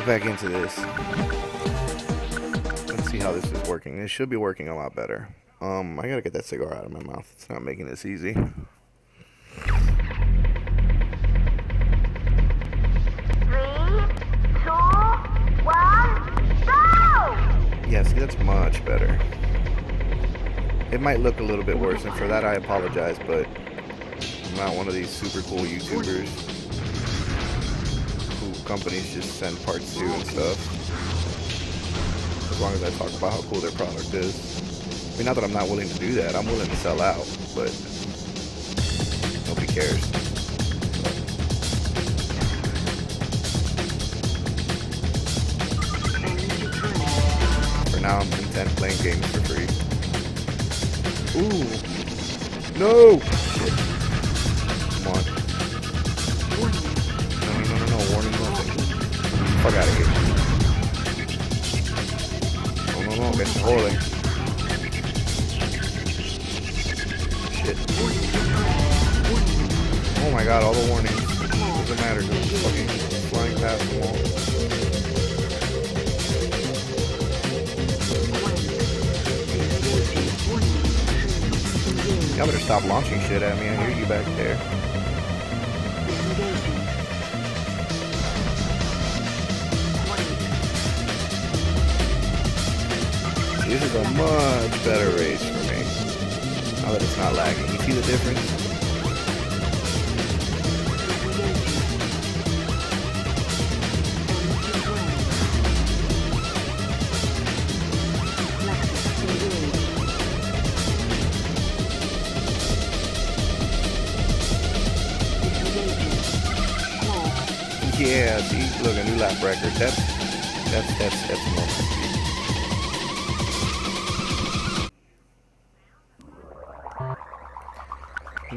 get back into this. Let's see how this is working. This should be working a lot better. Um, I gotta get that cigar out of my mouth. It's not making this easy. Yeah, see, that's much better. It might look a little bit worse, and for that I apologize, but I'm not one of these super cool YouTubers companies just send parts to and stuff. As long as I talk about how cool their product is. I mean, not that I'm not willing to do that. I'm willing to sell out, but nobody cares. For now, I'm content playing games for free. Ooh. No! Holding. Shit. Oh my god, all the warnings. Doesn't matter. Just fucking flying past the wall. Y'all better stop launching shit at me. I hear you back there. This is a much better race for me. Now that it's not lagging. You see the difference? Yeah, see, look, a new lap record. That's, that's, that's, that's normal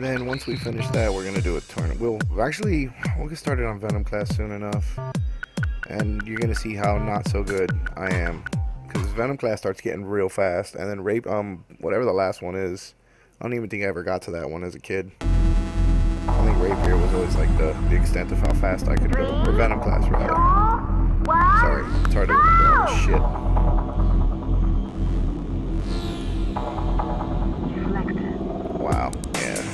then once we finish that, we're gonna do a tournament. We'll actually we'll get started on Venom class soon enough, and you're gonna see how not so good I am. Because Venom class starts getting real fast, and then rape um whatever the last one is. I don't even think I ever got to that one as a kid. I think rapier was always like the, the extent of how fast I could go. Or Venom class rather. Sorry, it's hard to remember all this shit. Wow,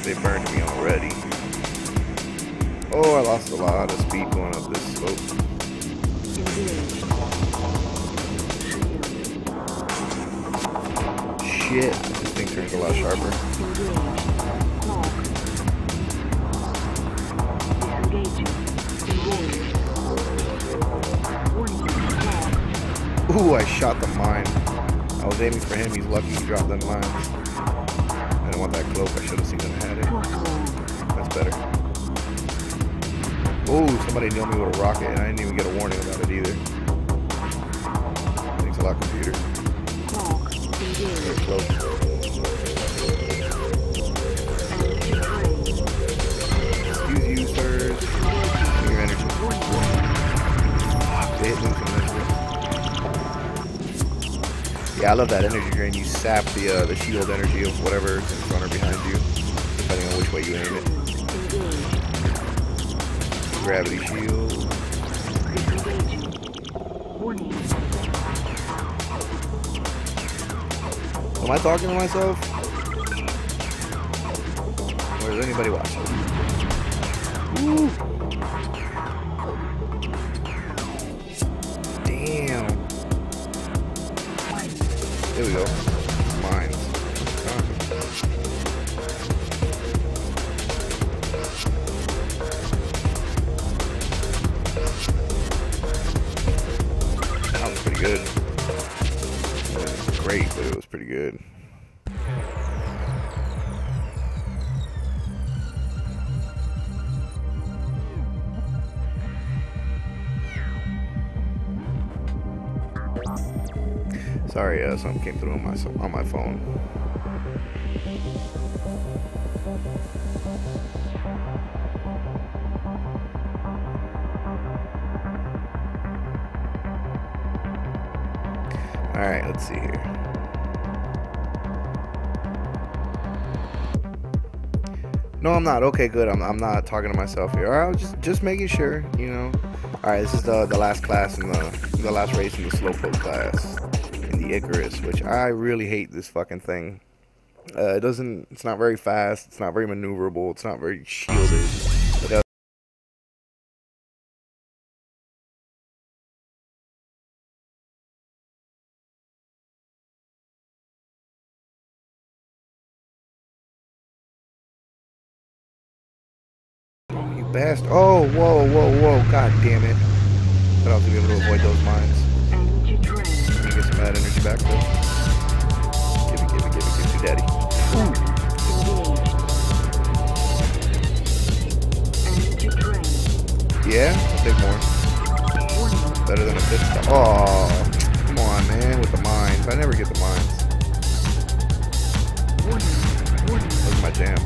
they burned me already. Oh, I lost a lot of speed going up this slope. Shit, this thing turns a lot sharper. Ooh, I shot the mine. I was aiming for him. He's lucky he dropped that mine. I do not want that cloak. I should have seen. That's better. Oh, somebody nailed me with a rocket, and I didn't even get a warning about it either. Thanks a lot, computer. Excuse you, sirs. Your energy. Yeah, I love that energy drain. You sap the uh, the shield energy of whatever is in front or behind you, depending on which way you aim it. Gravity shield. Am I talking to myself? Or is anybody watching? Woo. Damn. There we go. Something came through on my on my phone. All right, let's see here. No, I'm not. Okay, good. I'm, I'm not talking to myself here. All right, I was just just making sure, you know. All right, this is the the last class in the the last race in the slowpoke class Icaras, which I really hate this fucking thing. Uh, it doesn't. It's not very fast. It's not very maneuverable. It's not very shielded. You bastard. Oh, whoa, whoa, whoa. God damn it. I going to be able to avoid those mines. That energy back, though. Give it, give it, give it, give it to daddy. Drain. Yeah? I'll take more. Better than a pit stop. Oh, come on, man, with the mines. I never get the mines. That's my jam.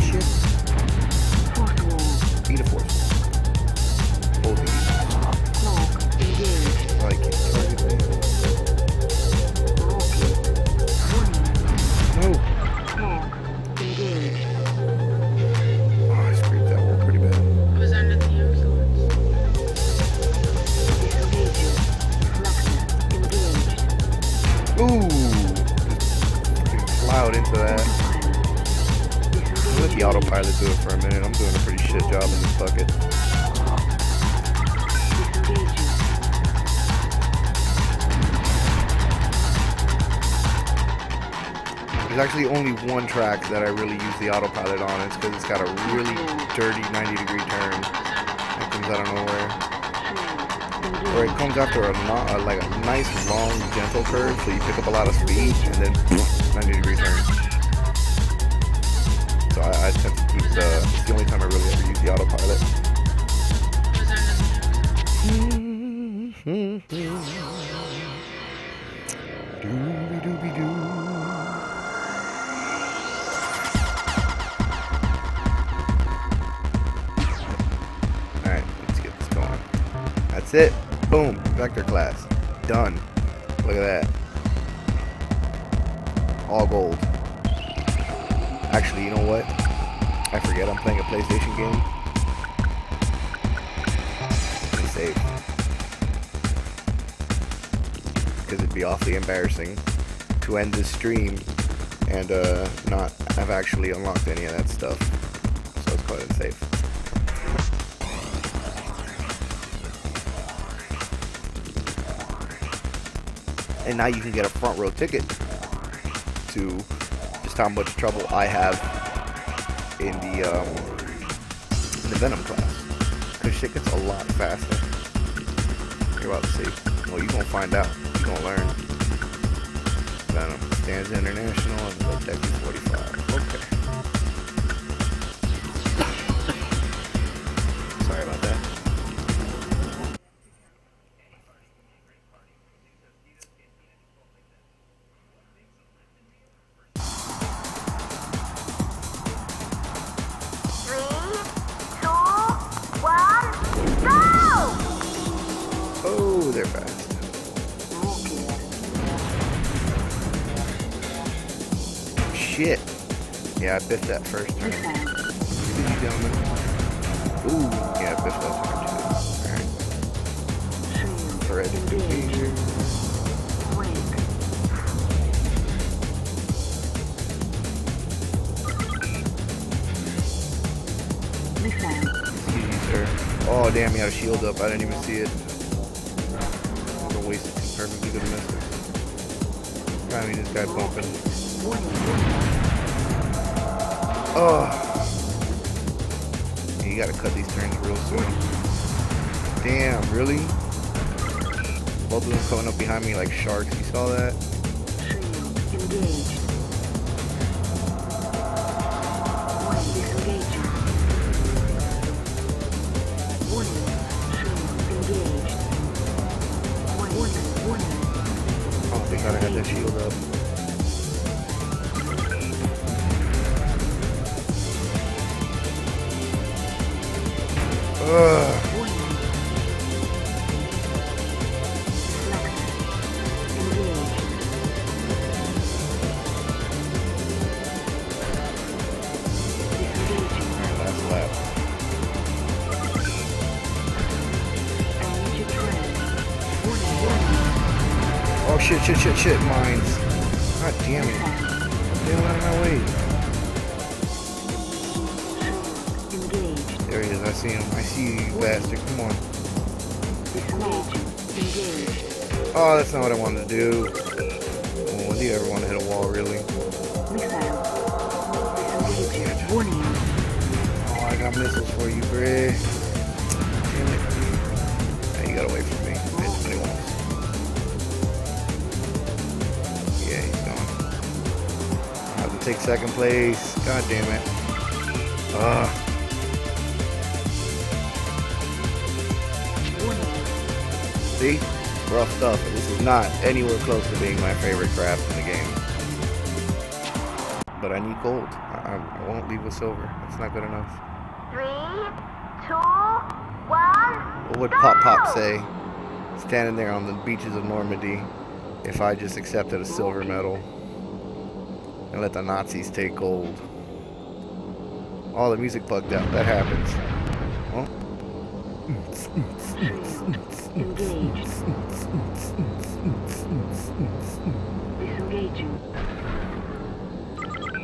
Shit? Eat a force. Hold these. Like, target Autopilot. Do it for a minute. I'm doing a pretty shit job in this bucket. There's actually only one track that I really use the autopilot on. It's because it's got a really dirty 90 degree turn. that comes out of nowhere. Or it comes after a, a like a nice long gentle curve, so you pick up a lot of speed and then 90 degree turn. I, I tend to keep the. The only time I really ever use the autopilot. Doo. Alright, let's get this going. That's it. Boom. Vector class. Done. Look at that. All gold. Actually, you know what? I forget I'm playing a PlayStation game. Save. Because it'd be awfully embarrassing to end this stream and uh, not have actually unlocked any of that stuff. So let's go and save. And now you can get a front row ticket to just how much trouble I have in the um, in the Venom class. Cause shit gets a lot faster. You're about to see. Well, you're gonna find out. You're gonna learn. Venom Stanza International and the deck 45. Okay. Shit, shit, shit, God damn it. Ugh. See? Rough stuff. This is not anywhere close to being my favorite craft in the game. But I need gold. I, I, won't leave with silver. That's not good enough. Three, two, one. What would Pop Pop say? Standing there on the beaches of Normandy if I just accepted a silver medal and let the Nazis take gold. Oh, the music bugged out. That happens. Well,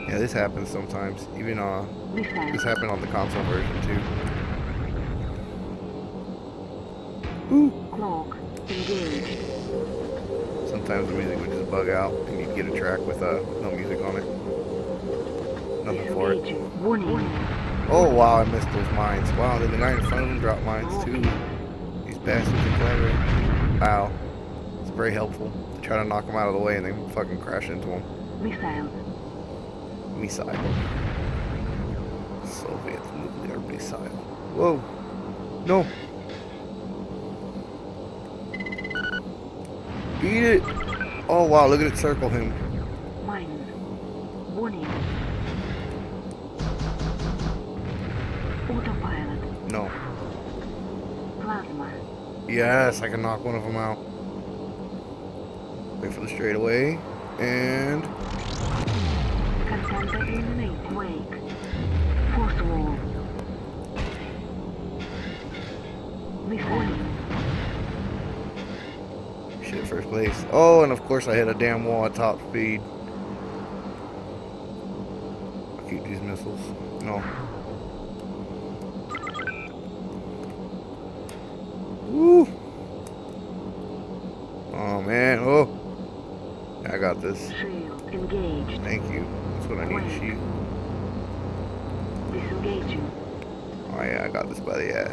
yeah, this happens sometimes. Even uh, this happened on the console version too. Oh wow, I missed those mines. Wow, then the guy in front of him dropped mines too. These bastards are clever. Wow. It's very helpful to try to knock them out of the way and then fucking crash into them. Missile. Missile. Soviet nuclear missile. Whoa. No. Eat it. Oh wow, look at it circle him. Mines. Warning. Yes, I can knock one of them out. Wait for the straightaway. And shit, first place. Oh, and of course I hit a damn wall at top speed. I'll keep these missiles. No. Woo! Oh man, oh. I got this. Shield. Engaged. Thank you. That's what I need to shoot. Disengaging. Oh yeah, I got this by the ass.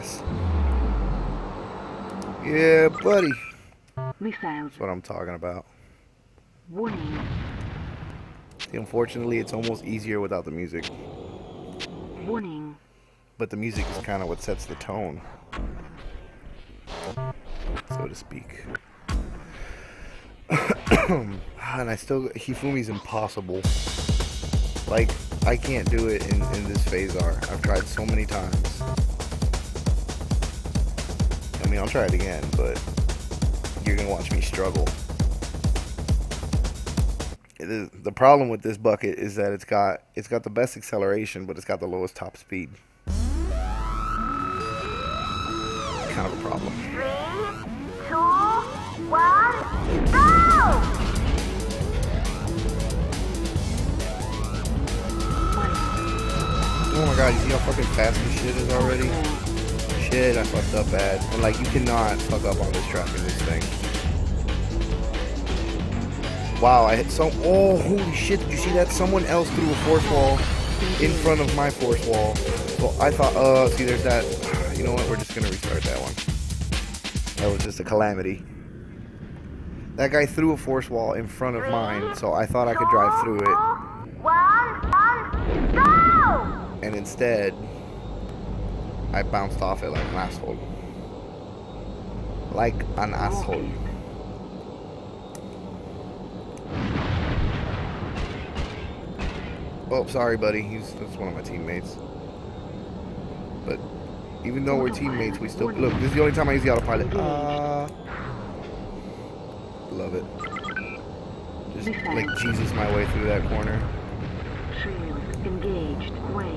Yeah, buddy. Missiles. That's what I'm talking about. Warning. See, unfortunately, it's almost easier without the music. Warning. But the music is kind of what sets the tone, so to speak. and I still, Hifumi's impossible. Like, I can't do it in, in this Feisar. I've tried so many times. Mean, I'll try it again, but you're gonna watch me struggle. It is, the problem with this bucket is that it's got it's got the best acceleration, but it's got the lowest top speed. Kind of a problem. Three, two, one, go! Oh my god, you see how fucking fast this shit is already? Shit, I fucked up bad. And like, you cannot fuck up on this track in this thing. Wow, I hit some. Oh, holy shit! Did you see that? Someone else threw a force wall in front of my force wall. So I thought, uh, see, there's that. You know what? We're just gonna restart that one. That was just a calamity. That guy threw a force wall in front of mine, so I thought I could drive through it. One, one, go! and instead I bounced off it like an asshole. Like an asshole. Oh, sorry, buddy. He's that's one of my teammates. But even though we're teammates, we still look. This is the only time I use the autopilot. Uh, love it. Just like Jesus my way through that corner. Shield. Engaged. Wake.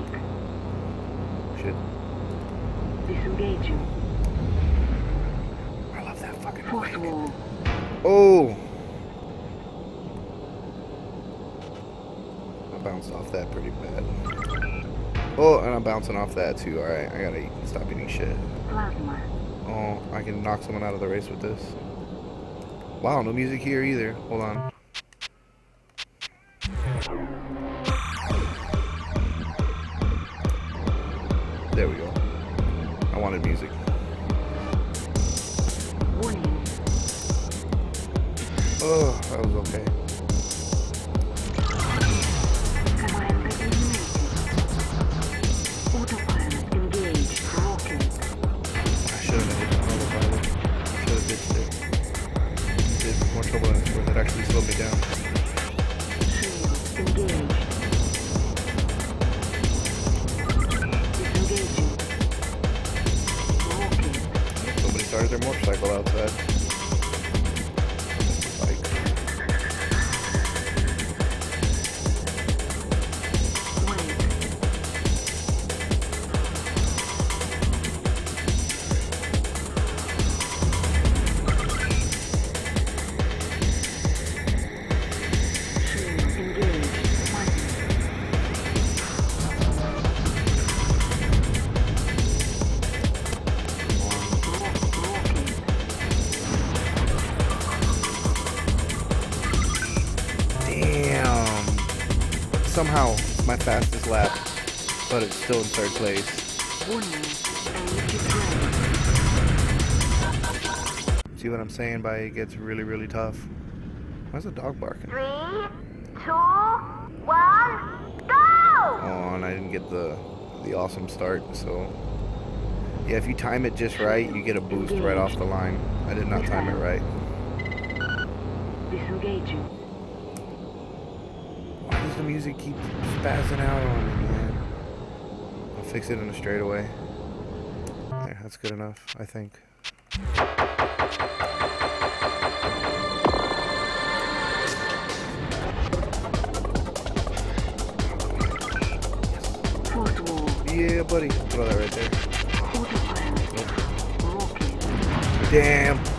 Disengaging. I love that fucking Force wall. Oh! I bounced off that pretty bad. Oh, and I'm bouncing off that too. Alright, I gotta stop eating shit. Plasma. Oh, I can knock someone out of the race with this. Wow, no music here either. Hold on. There we go. Music. Warning. Oh, that was okay. Command eliminated. Autopilot engaged. Rocking. I should have hit the autopilot. Should have ditched it. Did more trouble than. It actually slowed me down. Somehow, my fastest lap, but it's still in third place. See what I'm saying by it gets really, really tough? Why's the dog barking? Three, two, one, go! Oh, and I didn't get the the awesome start, so yeah, if you time it just right, you get a boost right off the line. I did not time it right. Disengaging. Why does music keep spazzing out on me, man? I'll fix it in a straightaway. There, that's good enough, I think. Yeah, buddy. Throw that right there. Autopilot. Damn.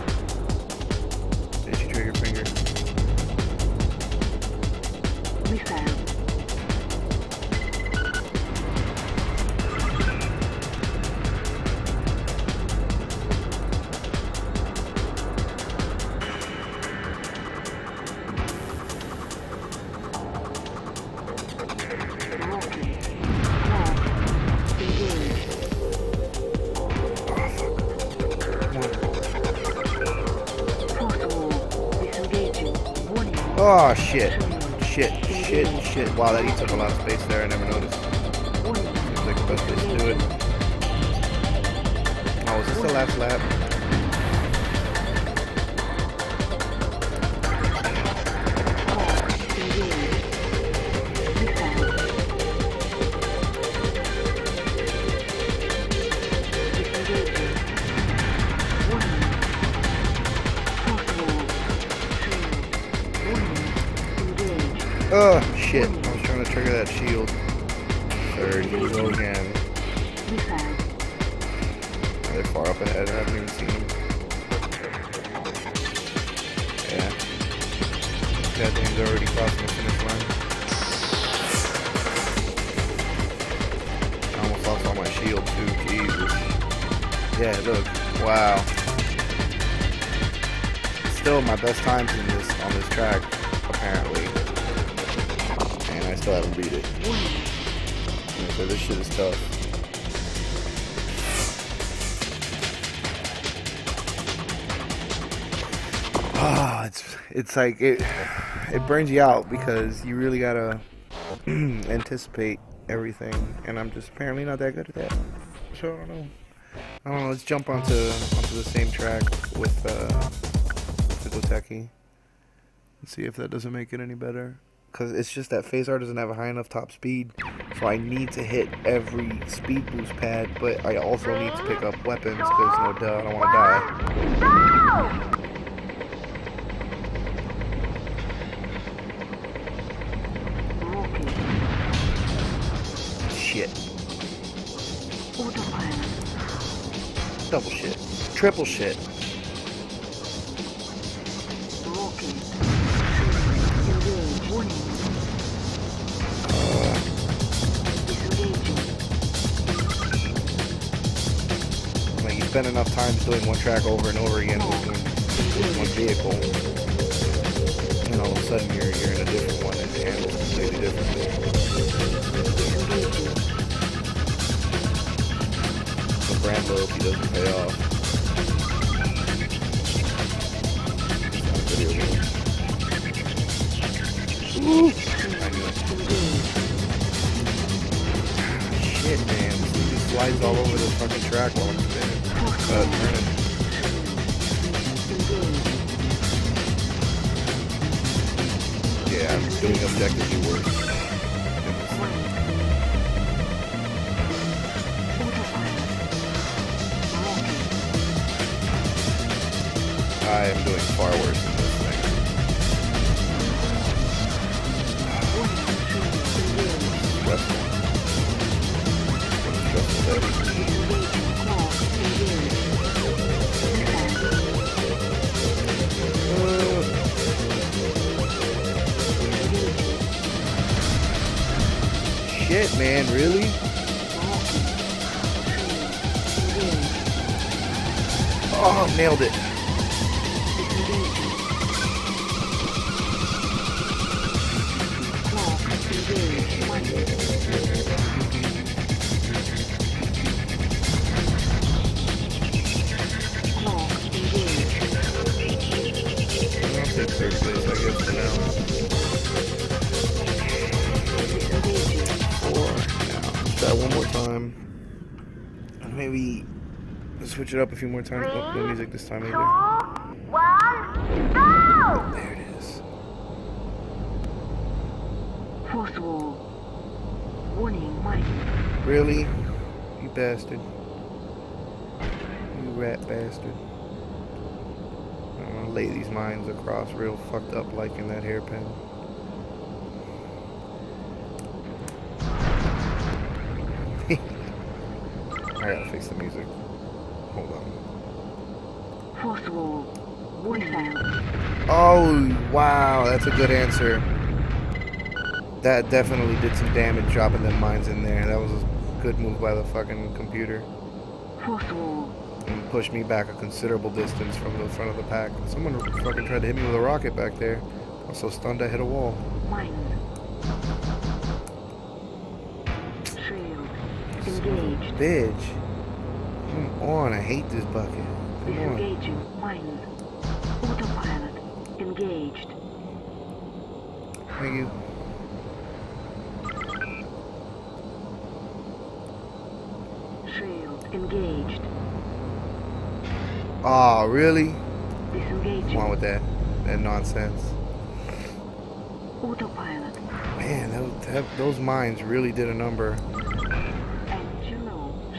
Wow, that he took a lot of space it's like it it burns you out because you really gotta anticipate everything, and I'm just apparently not that good at that. So I don't know. I don't know. Let's jump onto onto the same track with uh, Goteki and see if that doesn't make it any better. Cause it's just that Feisar doesn't have a high enough top speed, so I need to hit every speed boost pad, but I also need to pick up weapons because no duh, I don't want to die. double shit, triple shit. spend enough time doing one track over and over again with one, with one vehicle, and all of a sudden you're, you're in a different one and it handles completely differently. The brand loyalty doesn't pay off. Ooh. Shit, man. Thing just slides all over the fucking track while I'm spinning. Uh, turning. Yeah, I'm doing objectively. I am doing far worse than this thing. Shit, man, really? Oh, nailed it. Switch it up a few more times. Oh, no music this time Two, either. one, go! There it is. Force wall. Warning, mine. Really? You bastard. You rat bastard. I'm gonna lay these mines across real fucked up like in that hairpin. I gotta fix the music. Hold on. Force wall. Warning failed. Oh, wow, that's a good answer. That definitely did some damage dropping them mines in there. That was a good move by the fucking computer. And pushed me back a considerable distance from the front of the pack. Someone fucking tried to hit me with a rocket back there. I was so stunned I hit a wall. Mine. Shield. Engaged. Bitch. Come on, I hate this bucket. Come on. Disengaging. Mine. Engaged. Thank you. Shield. Engaged. Oh, really? Disengaging. On with that. That nonsense. Autopilot. Man, that, that, those mines really did a number.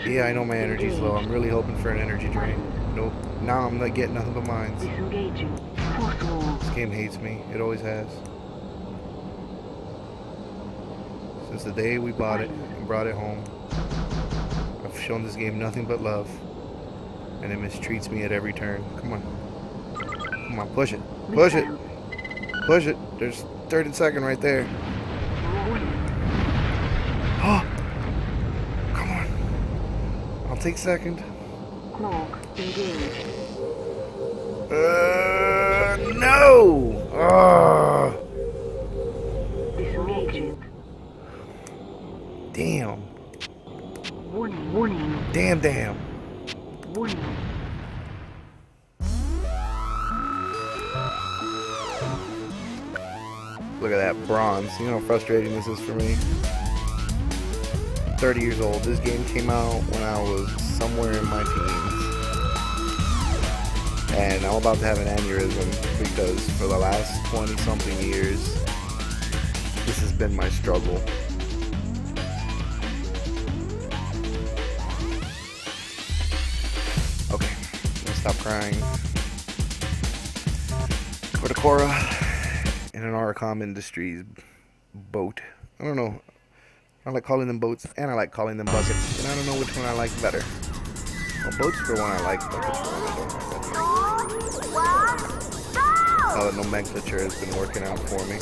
Yeah, I know my energy's low. I'm really hoping for an energy drain. Nope. Now I'm not getting nothing but mines. Disengaging. Force wall. This game hates me. It always has. Since the day we bought it and brought it home, I've shown this game nothing but love. And it mistreats me at every turn. Come on. Come on, push it. Push it. Push it. There's third and second right there. Oh! Come on. I'll take second. Clock. Engaged. Uh, no! Ah, damn. Warning. Warning. Damn, damn. Warning. Look at that bronze. You know how frustrating this is for me? 30 years old. This game came out when I was somewhere in my teens. And I'm about to have an aneurysm because for the last 20 something years, this has been my struggle. Okay, stop crying. Porto Kora in an Auricom Industries boat. I don't know. I like calling them boats and I like calling them buckets. And I don't know which one I like better. Well, boats for one I like, buckets for one I don't How the nomenclature has been working out for me.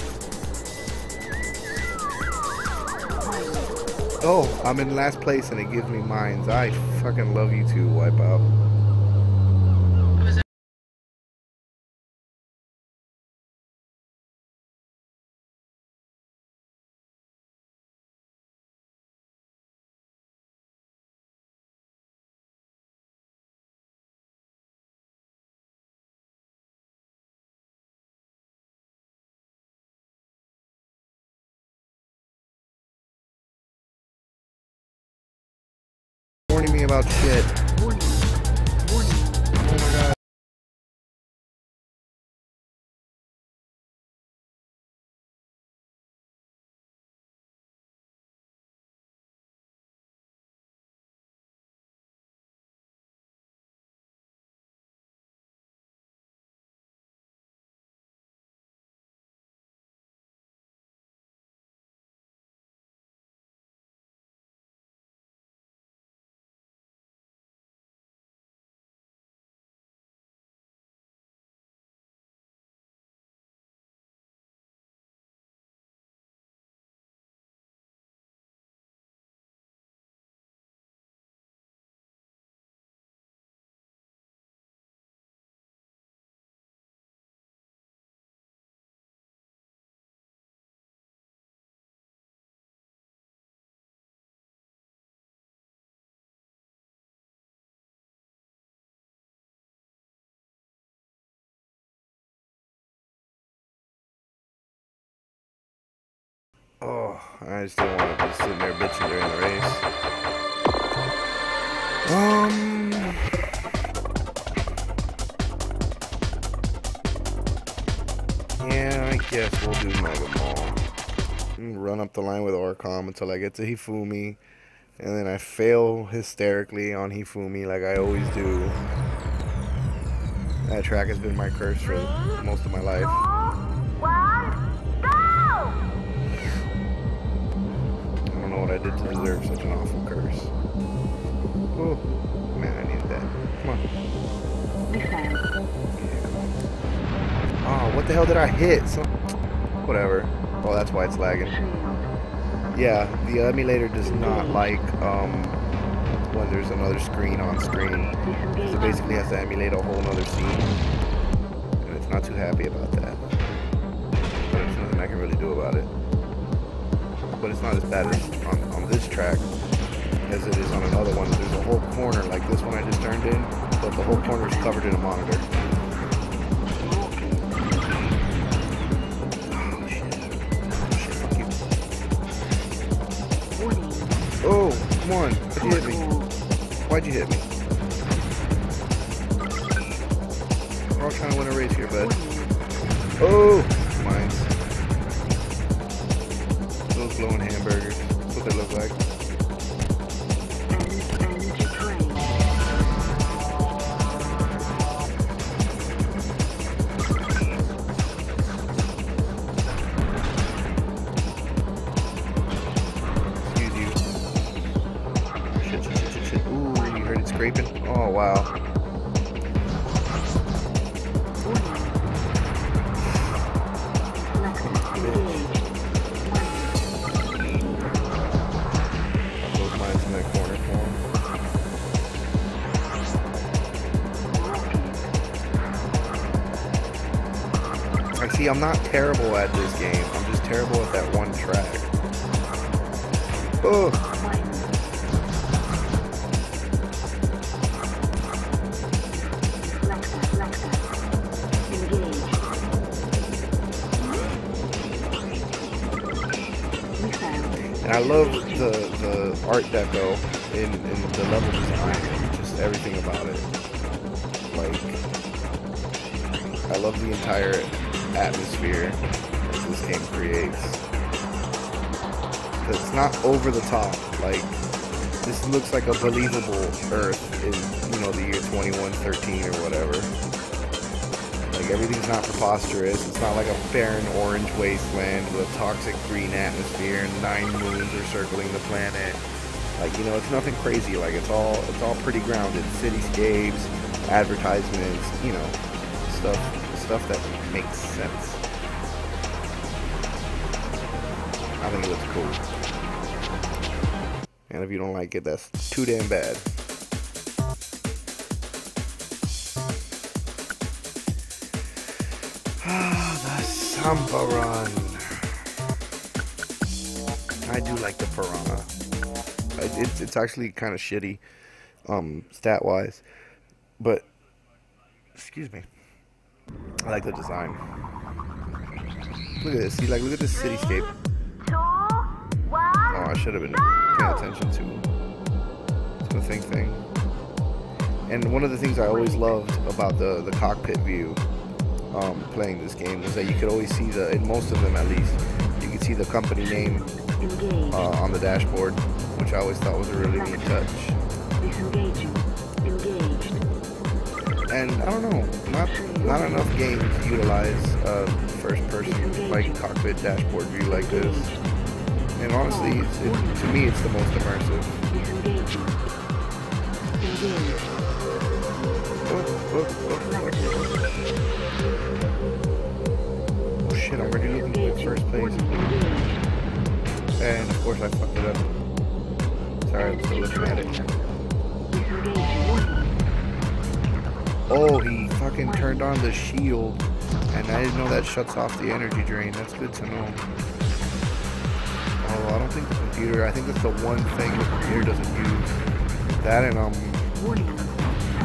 Oh, I'm in last place and it gives me mines. I fucking love you too, Wipeout. About shit. Oh, I just don't want to be sitting there bitching during the race. Um. Yeah, I guess we'll do Mega Mall. Run up the line with Auricom until I get to Hifumi. And then I fail hysterically on Hifumi like I always do. That track has been my curse for most of my life. I don't know what I did to deserve such an awful curse. Oh, man, I needed that. Come on. Oh, what the hell did I hit? Some... Whatever. Oh, that's why it's lagging. Yeah, the emulator does not like um, when there's another screen on screen. So it basically has to emulate a whole nother scene. And it's not too happy about that. But there's nothing I can really do about it. But it's not as bad as on, on this track as it is on another one. There's a whole corner like this one I just turned in, but the whole corner is covered in a monitor. Oh come on. Why'd you hit me? Why'd you hit me? We're all trying to win a race here, bud. Oh, Those glowing hamburgers. That's what they look like. I'm not terrible at this game. I'm just terrible at that one track. Oh, and I love the the art deco in, in the level design, just everything about it. Like, I love the entire atmosphere that this game creates. it's not over the top. Like, this looks like a believable Earth in you know the year 2113 or whatever. Like everything's not preposterous. It's not like a barren orange wasteland with a toxic green atmosphere and nine moons are circling the planet. Like you know, it's nothing crazy. Like it's all it's all pretty grounded. Cityscapes, advertisements, you know, stuff stuff that makes sense. I think it looks cool. And if you don't like it, that's too damn bad. Ah, the Samba Run. I do like the Piranha. It's it's actually kind of shitty, um, stat wise, but excuse me. I like the design. Look at this. See, like, look at this cityscape. Oh, I should have been paying attention to, the thing thing. And one of the things I always loved about the the cockpit view, um, playing this game, was that you could always see the in most of them at least, you could see the company name uh, on the dashboard, which I always thought was a really neat touch. And I don't know, not not enough games utilize uh, first person like cockpit dashboard view like this. And honestly, it, to me, it's the most immersive. Oh, oh, oh, shit, I'm already looking for first place. And of course I fucked it up. Sorry, I'm still looking at it. Oh, he fucking turned on the shield. And I didn't know that shuts off the energy drain. That's good to know. Oh, I don't think the computer, I think that's the one thing the computer doesn't use. That and, um.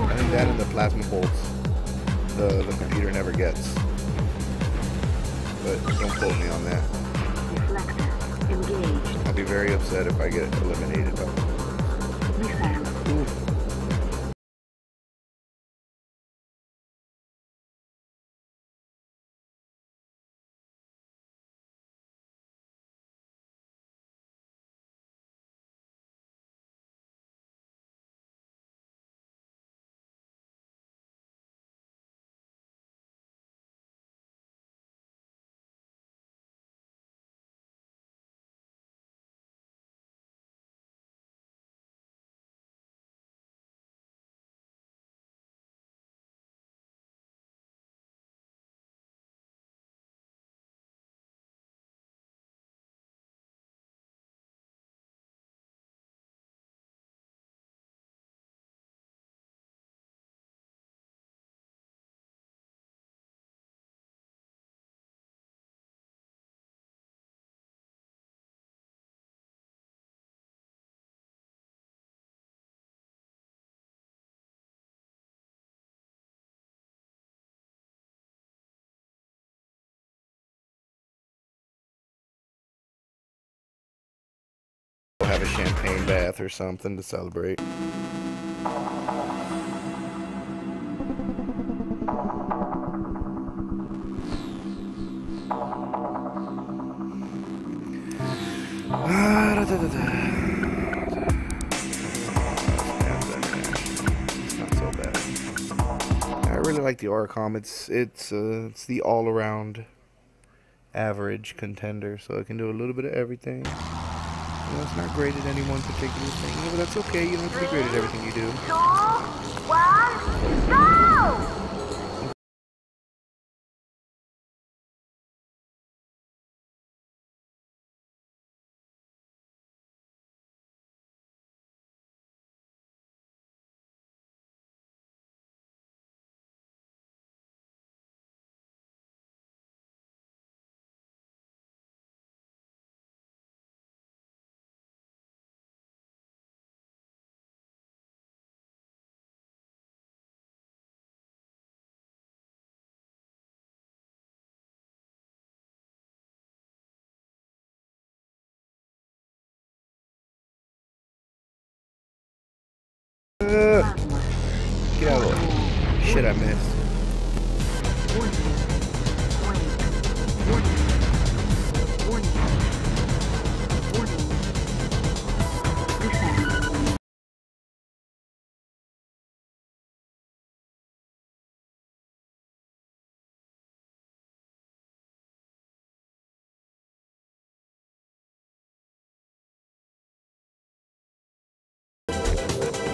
I think that and the plasma bolts. The, the computer never gets. But don't quote me on that. I'd be very upset if I get eliminated have a champagne bath or something to celebrate. Like the Auricom. It's it's uh, it's the all around average contender, so it can do a little bit of everything. You know, it's not great at any one particular thing, but that's okay. You don't have to be great at everything you do. Shit, I missed.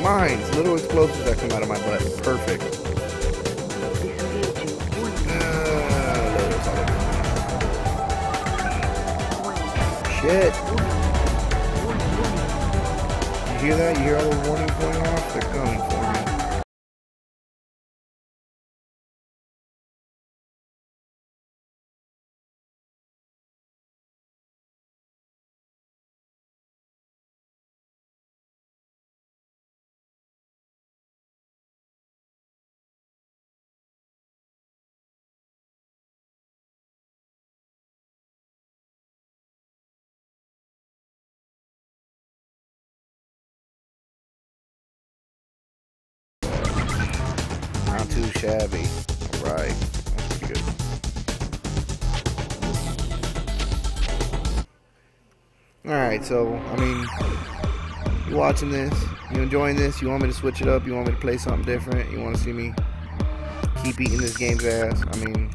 Mines, little explosives that come out of my butt. Perfect. Shit. You hear that? You hear all the warnings going off? Too shabby. Alright. That's pretty good. Alright, so, I mean, you watching this? You enjoying this? You want me to switch it up? You want me to play something different? You want to see me keep eating this game's ass? I mean,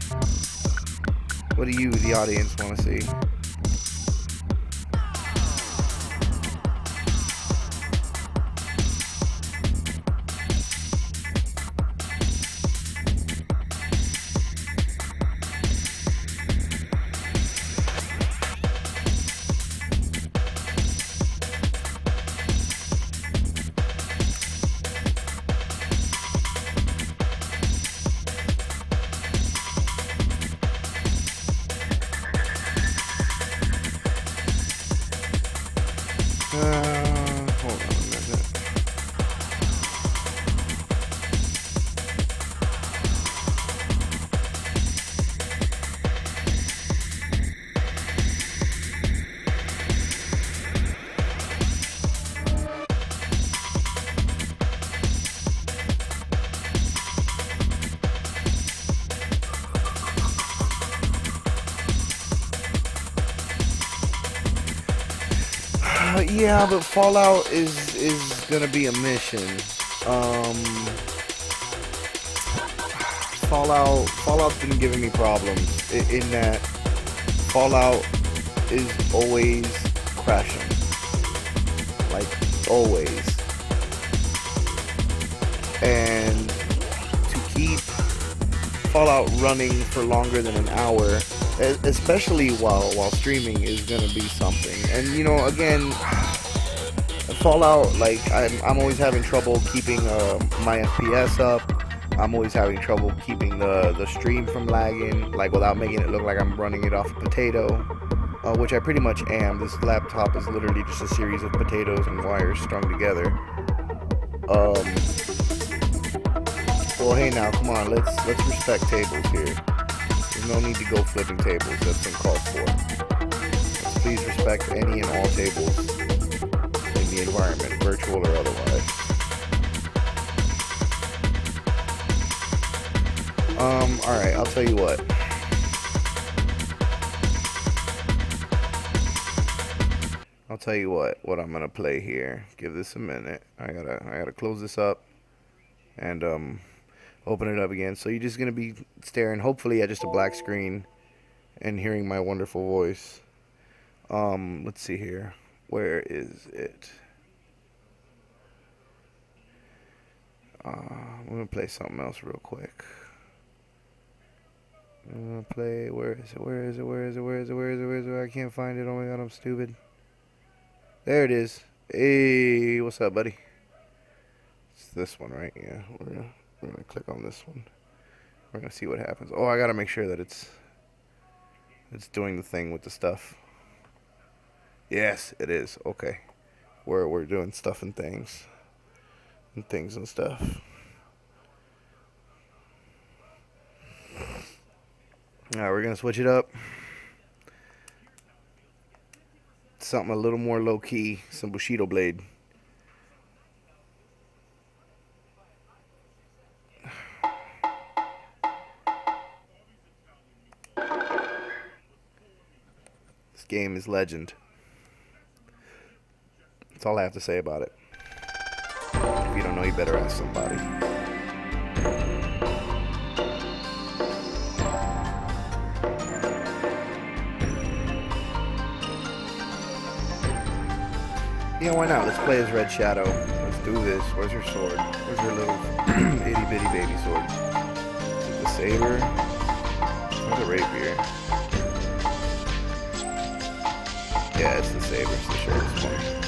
what do you, the audience, want to see? Yeah, but Fallout is is gonna be a mission. Um, Fallout Fallout's been giving me problems in, in that Fallout is always crashing, like always, and to keep Fallout running for longer than an hour, especially while while streaming, is gonna be something. And you know, again, Fallout, like I'm, I'm always having trouble keeping uh, my FPS up. I'm always having trouble keeping the the stream from lagging, like without making it look like I'm running it off a potato, uh, which I pretty much am. This laptop is literally just a series of potatoes and wires strung together. Um, well, hey now, come on, let's let's respect tables here. There's no need to go flipping tables. That's been called for. please respect any and all tables the environment, virtual or otherwise. Um, alright, I'll tell you what. I'll tell you what, what I'm gonna play here. Give this a minute. I gotta I gotta close this up and um open it up again. So you're just gonna be staring hopefully at just a black screen and hearing my wonderful voice. Um, let's see here. Where is it? Um, I'm gonna play something else real quick. I'm gonna play. Where is it? Where is it? Where is it? Where is it? Where is it? Where is it? I can't find it. Oh my god, I'm stupid. There it is. Hey, what's up, buddy? It's this one, right? Yeah. We're gonna we're gonna click on this one. We're gonna see what happens. Oh, I gotta make sure that it's it's doing the thing with the stuff. Yes, it is. Okay. We're we're doing stuff and things. And things and stuff. Alright, we're gonna switch it up. Something a little more low key, some Bushido blade. This game is legend. That's all I have to say about it. Know, you better ask somebody. Yeah, why not? Let's play as Red Shadow. Let's do this. Where's your sword? Where's your little itty bitty baby sword? The saber? Where's the rapier? Yeah, it's the saber. It's the shortest one.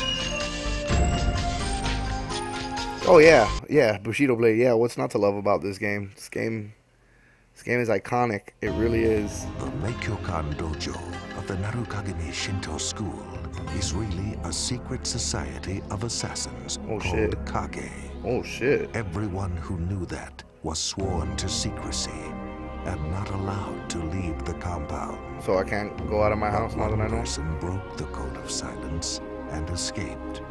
Oh yeah, yeah, Bushido Blade. Yeah, what's not to love about this game? This game, this game is iconic. It really is. The Meikyokan Dojo of the Narukagami Shinto School is really a secret society of assassins Oh, called shit. Kage. Oh shit. Everyone who knew that was sworn to secrecy and not allowed to leave the compound. So I can't go out of my house now that I One know. person broke the code of silence and escaped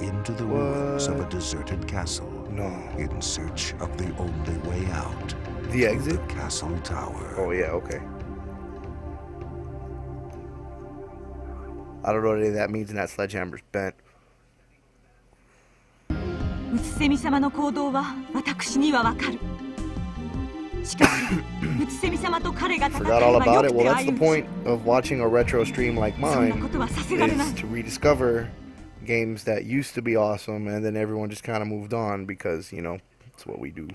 into the ruins of a What? deserted castle No. in search of the only way out. The exit? The castle tower. Oh yeah, okay. I don't know what any of that means and that sledgehammer's bent. うつせみ様の行動は私にはわかるしかしうつせみ様と彼が戦え Forgot all ば about よ it. く Well て that's 歩 the む point of watching a retro stream like そんなこ mine とはさせられない is to rediscover games that used to be awesome, and then everyone just kind of moved on because, you know, it's what we do.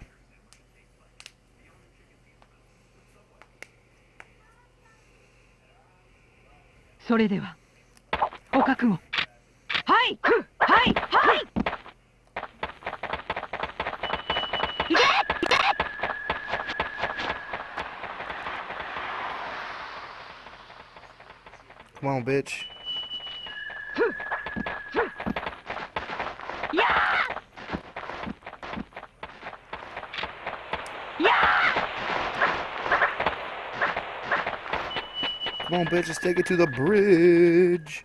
Come on, bitch. やーや Come on, bitch. Let's take it to the bridge.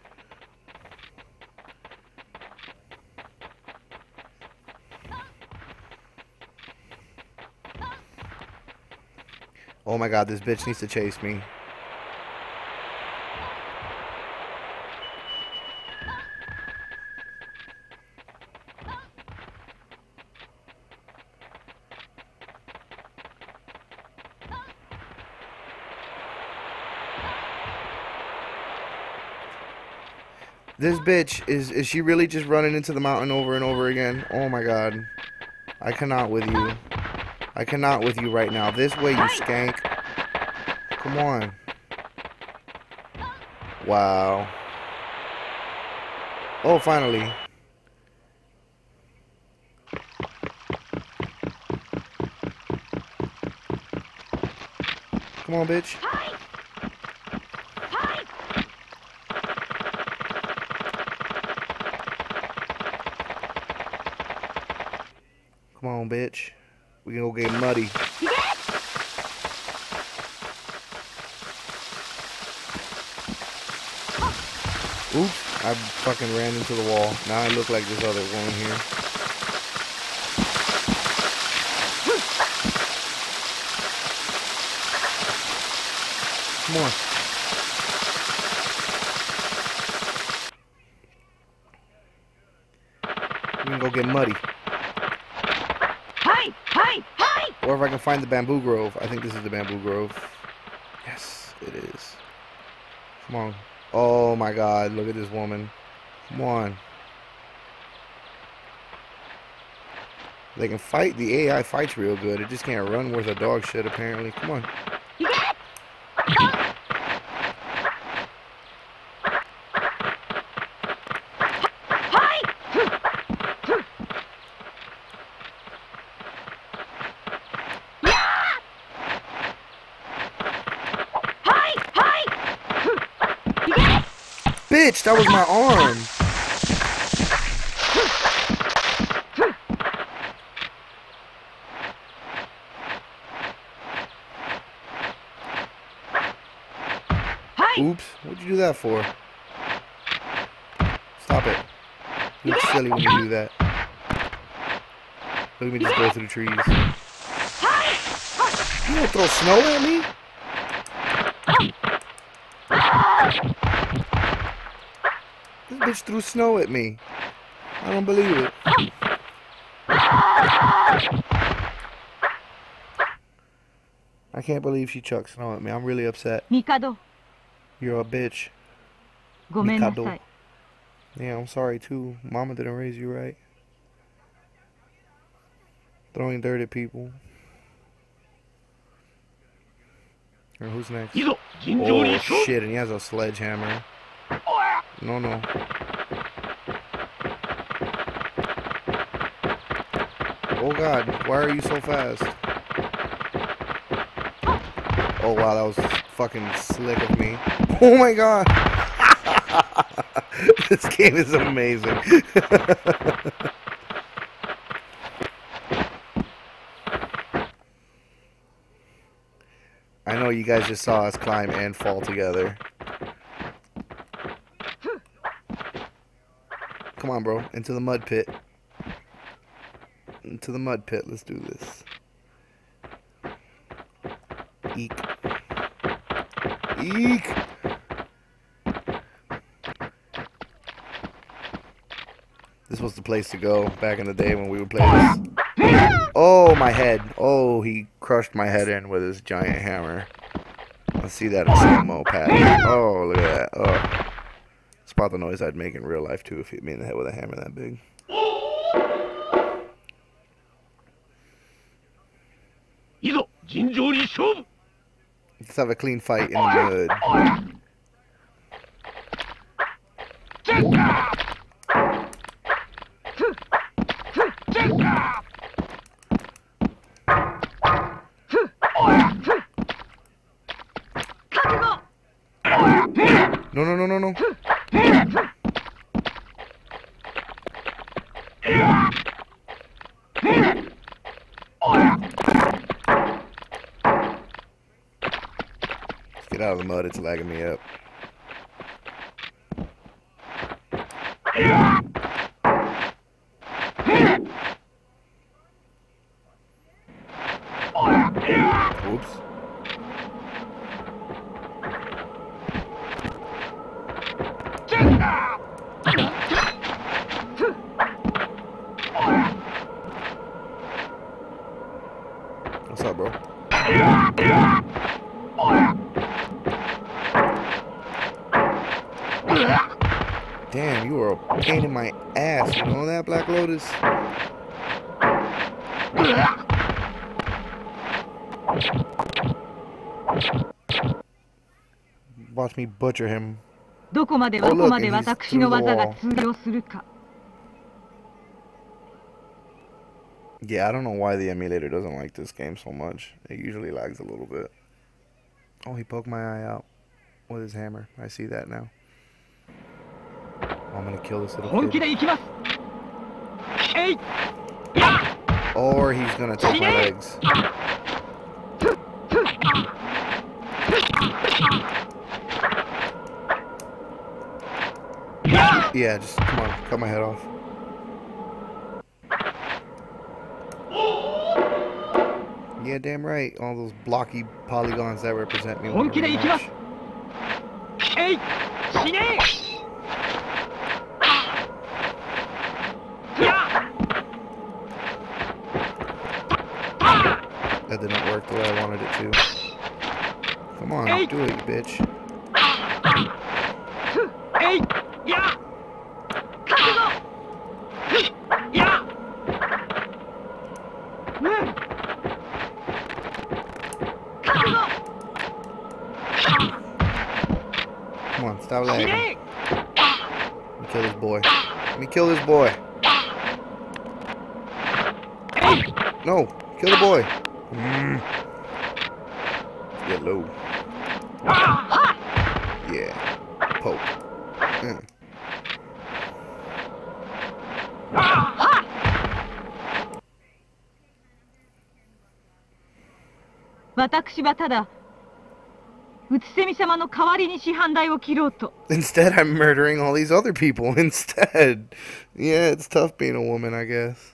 Oh my god, this bitch needs to chase me. This bitch is is she really just running into the mountain over and over again? Oh my god. I cannot with you. I cannot with you right now. This way, you skank. Come on. Wow. Oh, finally. Come on, bitch. Come on, bitch. We can go get muddy. Oops, I fucking ran into the wall. Now I look like this other one here. Come find the bamboo grove. I think this is the bamboo grove. Yes, it is. Come on. Oh my god, look at this woman. Come on. They can fight. The AI fights real good. It just can't run worth a dog shit, apparently. Come on. That was my arm. Oops, what'd you do that for? Stop it. You look silly when you do that. Look at me just go through the trees. You don't throw snow at me? bitch threw snow at me. I don't believe it. I can't believe she chucked snow at me. I'm really upset. Mikado. You're a bitch. Mikado. Yeah, I'm sorry too. Mama didn't raise you right. Throwing dirt at people. Or who's next? Oh shit, and he has a sledgehammer. No, no. Oh god, why are you so fast? Oh wow, that was fucking slick of me. Oh my god! this game is amazing. I know you guys just saw us climb and fall together. Come on, bro. Into the mud pit. Into the mud pit. Let's do this. Eek. Eek. This was the place to go back in the day when we would play this. Oh, my head. Oh, he crushed my head in with his giant hammer. Let's see that in slow-mo, Pat. Oh, look at that. Oh. Spot the noise I'd make in real life, too, if he hit me in the head with a hammer that big. Let's have a clean fight in the mud. Lagging me up. Oops. What's up, bro? Damn, you are a pain in my ass. You know that, Black Lotus? Watch me butcher him. Oh, look, and he's the wall. Yeah, I don't know why the emulator doesn't like this game so much. It usually lags a little bit. Oh, he poked my eye out with his hammer. I see that now. Oh, I'm gonna kill this little kid. Or he's gonna take my legs. Yeah, just come on, cut my head off. Yeah, damn right. All those blocky polygons that represent me. Hey! That didn't work the way I wanted it to. Come on, do it, bitch. Hey! Yeah! kill this boy. No, kill the boy. Mm. Get low. Yeah. Poke. Mm. Instead, I'm murdering all these other people instead. Yeah, it's tough being a woman, I guess.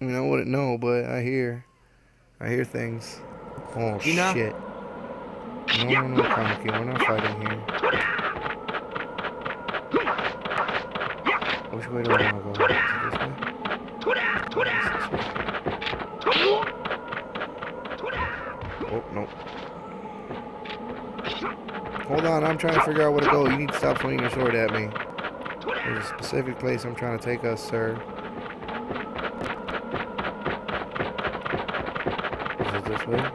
I mean, I wouldn't know, but I hear. I hear things. Oh, shit. No, no, no, we're not fighting here. Which way do I want to go? Is this way? Oh. On, I'm trying to figure out where to go. You need to stop swinging your sword at me. There's a specific place I'm trying to take us, sir. Is it this way?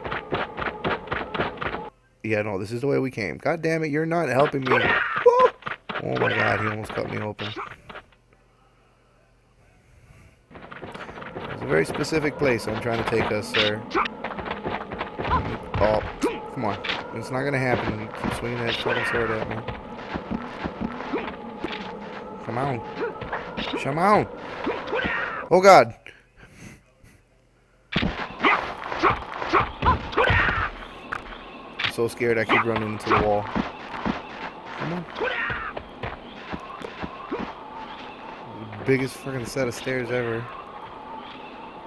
Yeah, no, this is the way we came. God damn it, you're not helping me. Oh my god, he almost cut me open. There's a very specific place I'm trying to take us, sir. Oh, come on. It's not gonna happen. Keep swinging that fucking sword at me. Come on. Come on. Oh god. So scared I keep running into the wall. Come on. Biggest fucking set of stairs ever.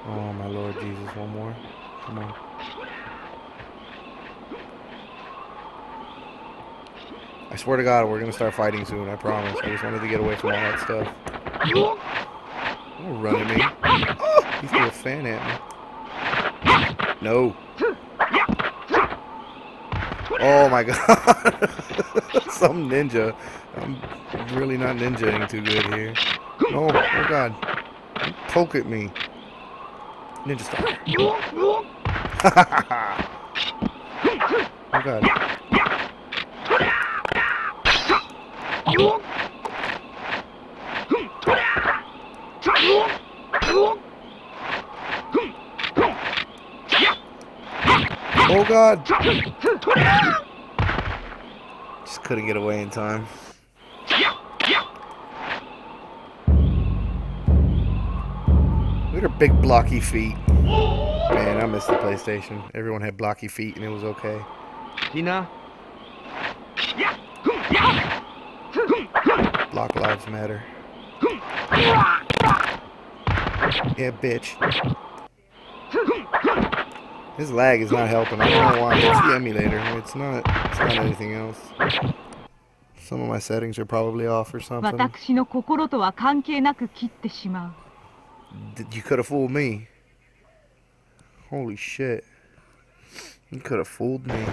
Oh my Lord Jesus, one more. Come on. I swear to God, we're gonna start fighting soon. I promise. I just wanted to get away from all that stuff. Don't run at me. Oh, he threw a fan at me. No. Oh my God. Some ninja. I'm really not ninjaing too good here. No. Oh God. Poke at me. Ninja star. oh God. Oh God. Just couldn't get away in time. Look at her big blocky feet. Man, I miss the PlayStation. Everyone had blocky feet and it was okay. Tina? Block lives matter. Yeah, bitch. His lag is not helping. I don't know why. It's the emulator. It's not. It's not anything else. Some of my settings are probably off or something. You could have fooled me. Holy shit. You could have fooled me.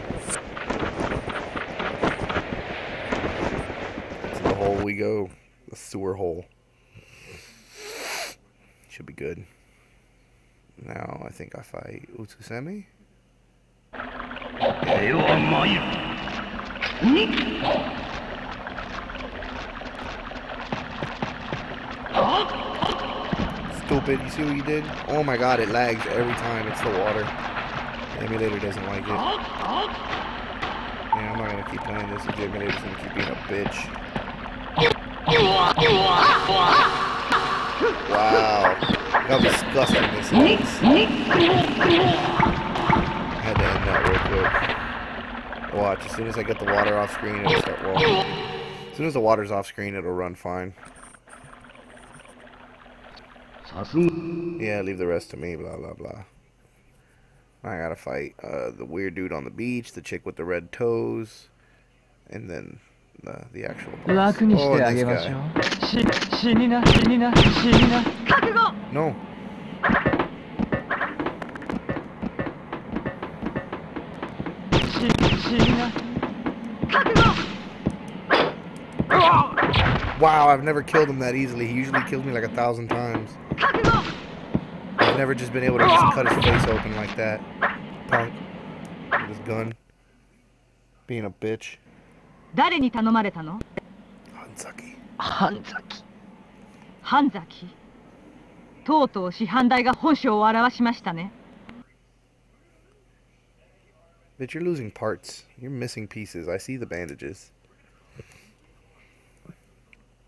To the hole we go. The sewer hole. Should be good. Now I think I fight Utsusemi. Yeah. You are mine. Stupid, you see what you did? Oh my god, it lags every time. It's the water. The emulator doesn't like it. Yeah, I'm not gonna keep playing this. The emulator's gonna keep being a bitch. Wow how disgusting this is. I had to end that real quick. Watch, as soon as I get the water off screen, it'll start walking. As soon as the water's off screen, it'll run fine. Yeah, leave the rest to me, blah, blah, blah. I gotta fight uh, the weird dude on the beach, the chick with the red toes, and then the, the actual parts. Oh, this guy. No. Wow, I've never killed him that easily. He usually kills me like a thousand times. I've never just been able to just cut his face open like that. Punk. With his gun. Being a bitch. 誰に頼まれたの Hansaki. 半崎半崎とうとう師範代が本性を表しましたね Bitch, you're losing parts. You're missing pieces. I see the bandages.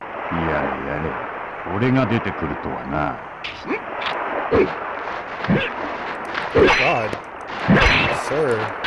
いやいやね俺が出てくるとはな God. Sir.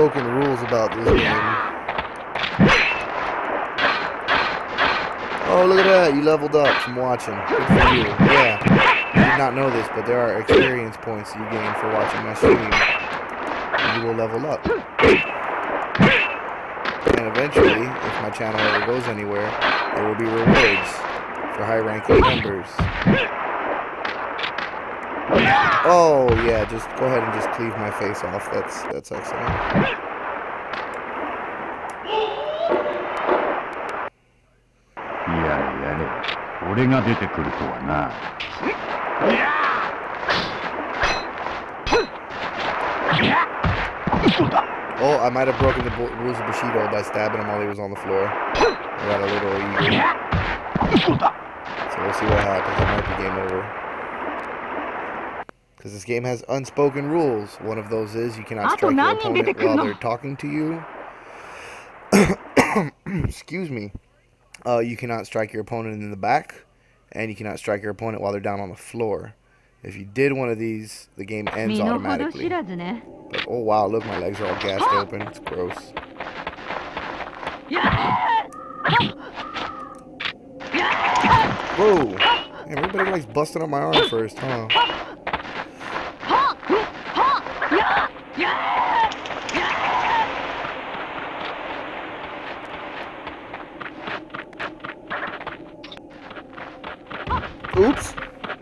Unspoken rules about this game. Oh, look at that. You leveled up from watching. Good for you. Yeah. I did not know this, but there are experience points you gain for watching my stream. You will level up. And eventually, if my channel ever goes anywhere, there will be rewards for high-ranking members. Oh, yeah, just go ahead and just cleave my face off. That's, that's excellent. Oh, I might have broken the rules of Bushido by stabbing him while he was on the floor. I got a little eager. So we'll see what happens. It might be game over. Because this game has unspoken rules. One of those is you cannot strike your opponent while they're talking to you. Excuse me. Uh, you cannot strike your opponent in the back, and you cannot strike your opponent while they're down on the floor. If you did one of these, the game ends automatically. But, oh wow, look, my legs are all gassed open. It's gross. Whoa! Everybody likes busting on my arm first, huh? Oops!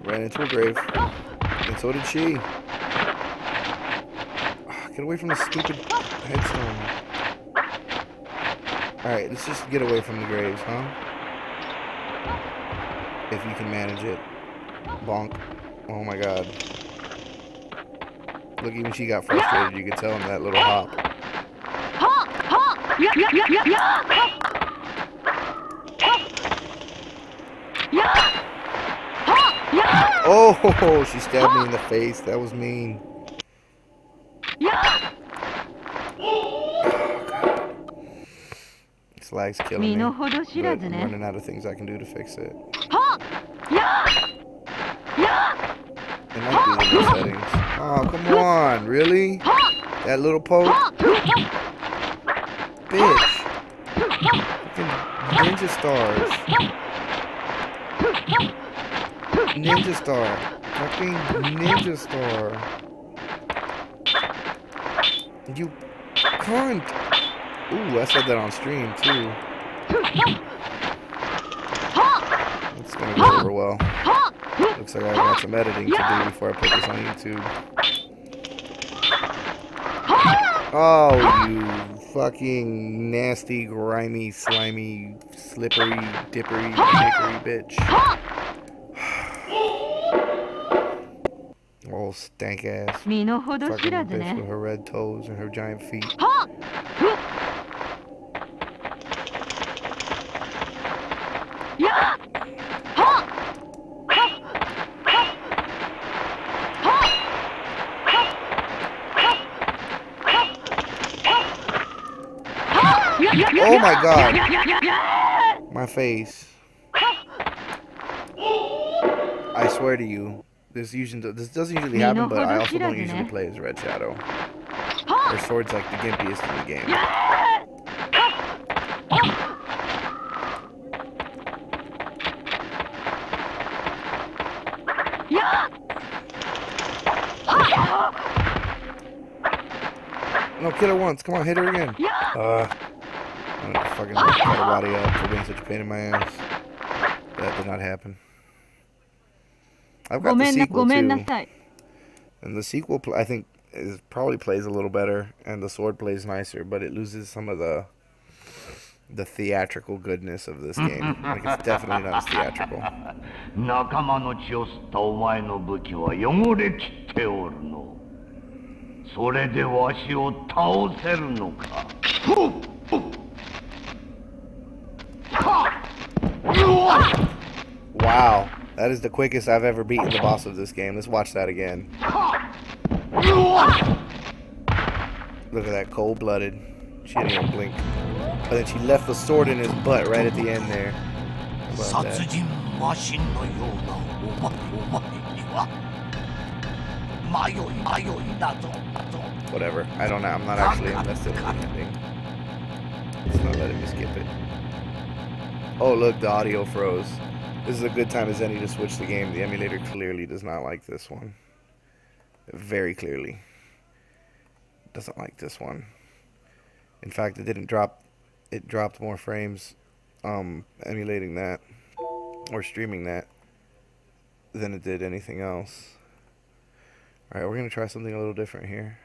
Ran into a grave. And so did she. Ah, Get away from the stupid headstone. Alright, let's just get away from the graves, huh? If you can manage it. Bonk. Oh my god. Look, even she got frustrated. You could tell in that little hop. Oh, she stabbed me in the face. That was mean. Oh, this lag's killing me. But I'm running out of things I can do to fix it. It might be the settings. Oh, come on. Really? That little poke? Bitch. Ninja stars. Ninja star. Fucking ninja star. You cunt. Ooh, I said that on stream too. It's gonna go over well. Looks like I got some editing to do before I put this on YouTube. Oh, you fucking nasty, grimy, slimy, slippery, dippery, dickery bitch. whole stank ass. Fucking bitch with her red toes and her giant feet. Oh my god. My face. I swear to you this usually this doesn't usually happen, but I also don't usually play as Red Shadow. Her sword's like the gimpiest in the game. No, kill her once. Come on, hit her again. Uh, I'm gonna fucking cut her body up for being such a pain in my ass. That did not happen. I've ご got the めんな sequel ごめんな too. さい And the sequel, pl- I think, is probably plays a little better, and the sword plays nicer, but it loses some of the the theatrical goodness of this game. like it's definitely not as theatrical. 仲間の血を吸ったお前の武器は汚れきっておるのそれでわしを倒せるのかふっふっはっうわっ Wow, That is the quickest I've ever beaten the boss of this game. Let's watch that again. Look at that, cold-blooded. She didn't even blink. But then she left the sword in his butt right at the end there. Whatever. I don't know. I'm not actually invested in anything. Let's not let him skip it. Oh, look, the audio froze. This is a good time as any to switch the game. The emulator clearly does not like this one. Very clearly. Doesn't like this one. In fact, it didn't drop. It dropped more frames um, emulating that or streaming that than it did anything else. Alright, we're going to try something a little different here.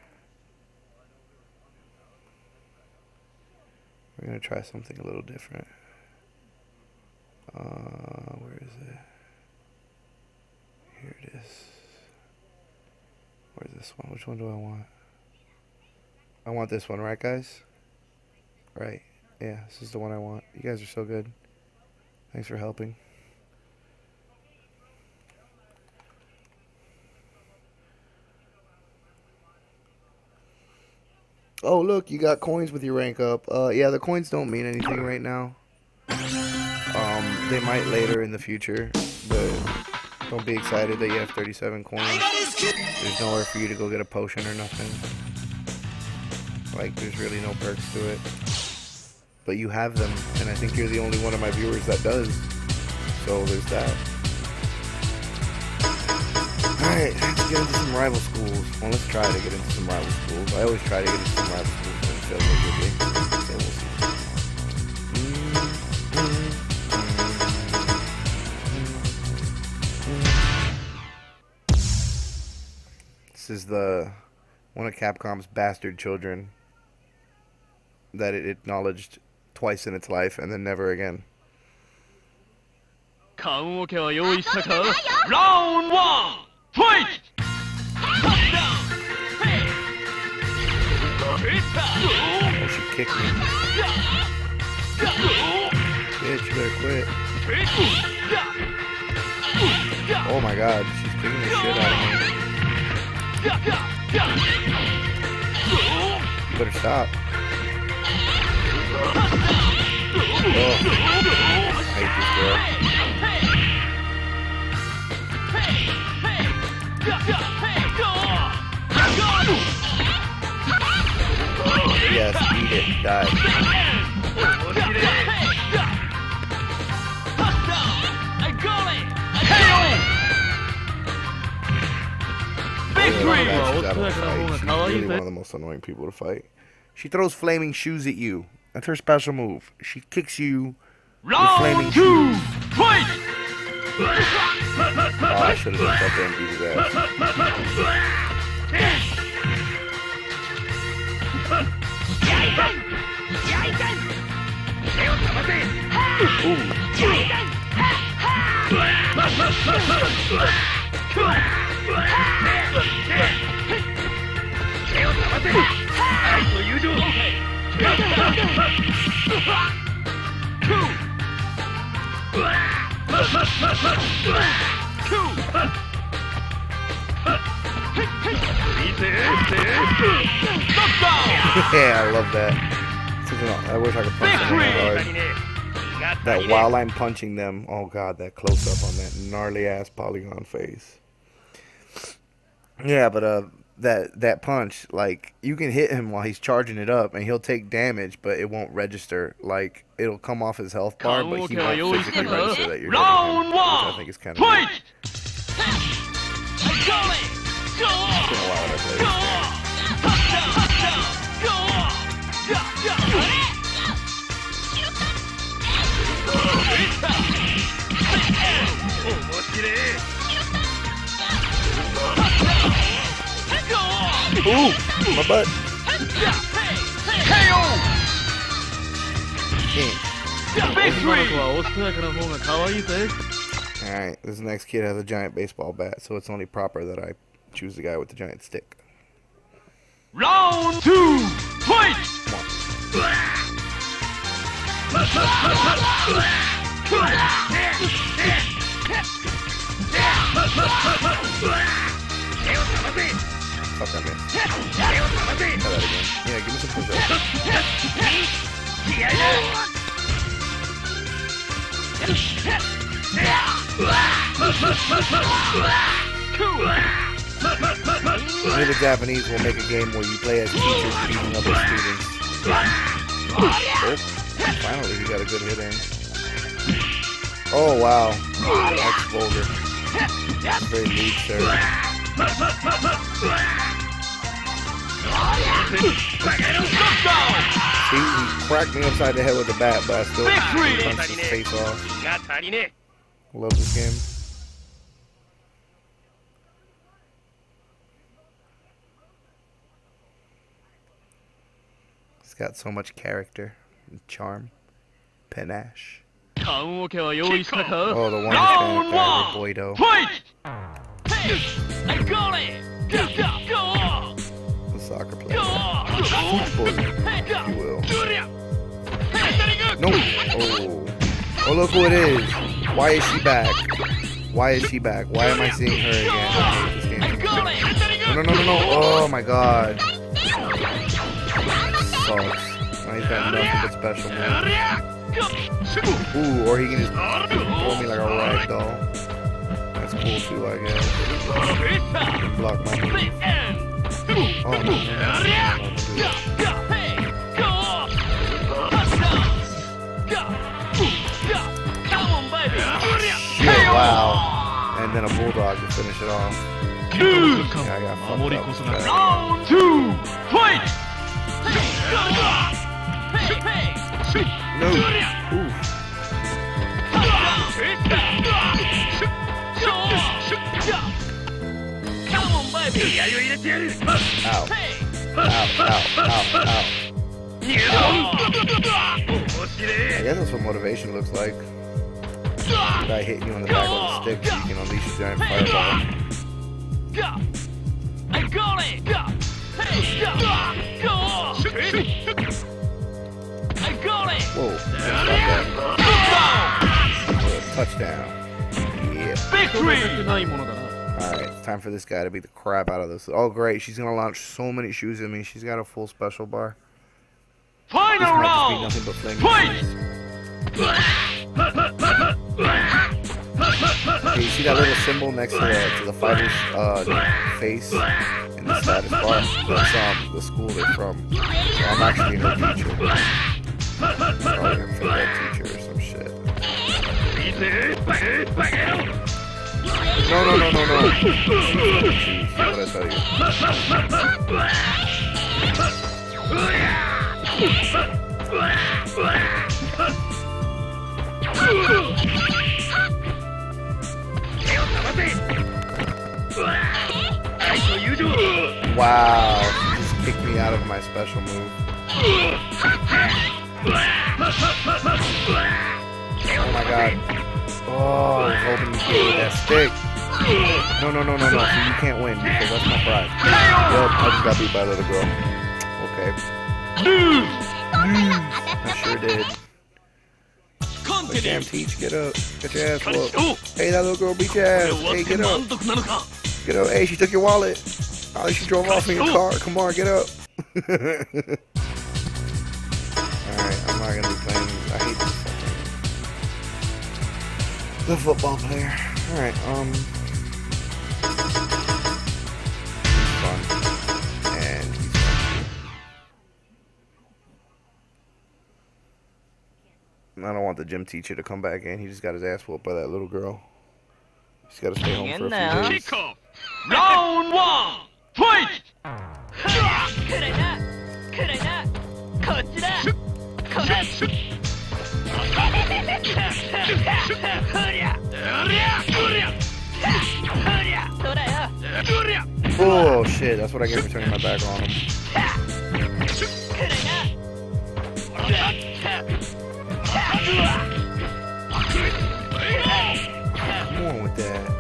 We're going to try something a little different. Uh, where is it? Here it is. Where's this one? Which one do I want? I want this one, right, guys? Right. Yeah, this is the one I want. You guys are so good. Thanks for helping. Oh, look, you got coins with your rank up. Uh, yeah, the coins don't mean anything right now. They might later in the future, but don't be excited that you have 37 coins. There's nowhere for you to go get a potion or nothing. Like, there's really no perks to it. But you have them, and I think you're the only one of my viewers that does. So there's that. Alright, let's get into some rival schools. Well, let's try to get into some rival schools. I always try to get into some rival schools, but it fails miserably. This is the one of Capcom's bastard children that it acknowledged twice in its life and then never again. Round one, fight! Oh, she kicked me. Bitch, you better quit. Oh my god, she's kicking the shit out of me. You better stop. Oh, hate this girl. Yes, eat it, die. Victory! Oh, she's out of the fight. She's really one of the most annoying people to fight. She throws flaming shoes at you. That's her special move. She kicks you with flaming two shoes. fight Oh, I should have just got there and beat his ass. yeah, I love that. I wish I could punch them hard. Oh that while I'm punching them, oh god, that close up on that gnarly ass polygon face. Yeah, but uh, that that punch, like you can hit him while he's charging it up, and he'll take damage, but it won't register. Like it'll come off his health bar, but he won't physically register that you're hitting him, Round which I think is kind of. fight It's been a while that I played this game. Ooh, my butt. KO. Alright, this next kid has a giant baseball bat, so it's only proper that I choose the guy with the giant stick. Round two, fight! Fuck, I missed. Try that again. Yeah, give me some push Maybe the Japanese will make a game where you play as teachers beating other students. Oh, finally, he got a good hit in. Oh, wow. That's vulgar. That's very lewd, sir. He, he cracked me upside the head with the bat, but I still punched his face off. Love this game. It's got so much character, charm, panache. Oh, the one is kind of Boydo. Fight! Hey, I got it! Go, go, go! Soccer player. football, you will. No. Oh. Oh, look who it is. Why is she back? Why is she back? Why am I seeing her again? No, no, no, no, no. Oh my god. Sucks. Now he's got nothing but special moves. Ooh, or he can just throw me like a rag doll. That's cool too, I guess. Block my move. Oh, no, no, no, no, no, no, no. Wow. And then a bulldog to finish it off. Yeah, I got fucked 守りup こ with そが that. Round two, fight! No. Ooh. Ow. Ow, ow, ow, ow. I guess that's what motivation looks like. Guy hitting you on the back with a stick so you can unleash a giant fireball. Whoa. Stop that. Touchdown. Yeah. victory! ないものだな Alright, it's time for this guy to beat the crap out of this. Oh, great. She's going to launch so many shoes at me. She's got a full special bar. Final might just be round! nothing but flaming Fight! Okay, you see that little symbol next to the, to the fighter's uh, face in the status bar? That's um, the school they're from. So I'm actually her teacher. Probably her favorite teacher or some shit. No, no, no, no, no. What did I you? Wow, just kicked me out of my special move. Oh my god. Oh, I was hoping you could that stick. No, no, no, no, no. So you can't win because that's my prize. Well, I just got beat by the girl. Okay. I sure did. But damn, Teach, get up. Get your ass up. Hey, that little girl beat your ass. Hey, get up. Get up. Hey, she took your wallet. Oh, she drove off in your car. Come on, get up. Alright, I'm not gonna The football player. Alright, um. He's fun. And he's fun too. I don't want the gym teacher to come back in. He just got his ass whooped by that little girl. He's gotta stay home for a few days. Kick off! Round one, fight! くらいなくらいなこっちだこれ Oh shit, that's what I get for turning my back on him. Come on with that.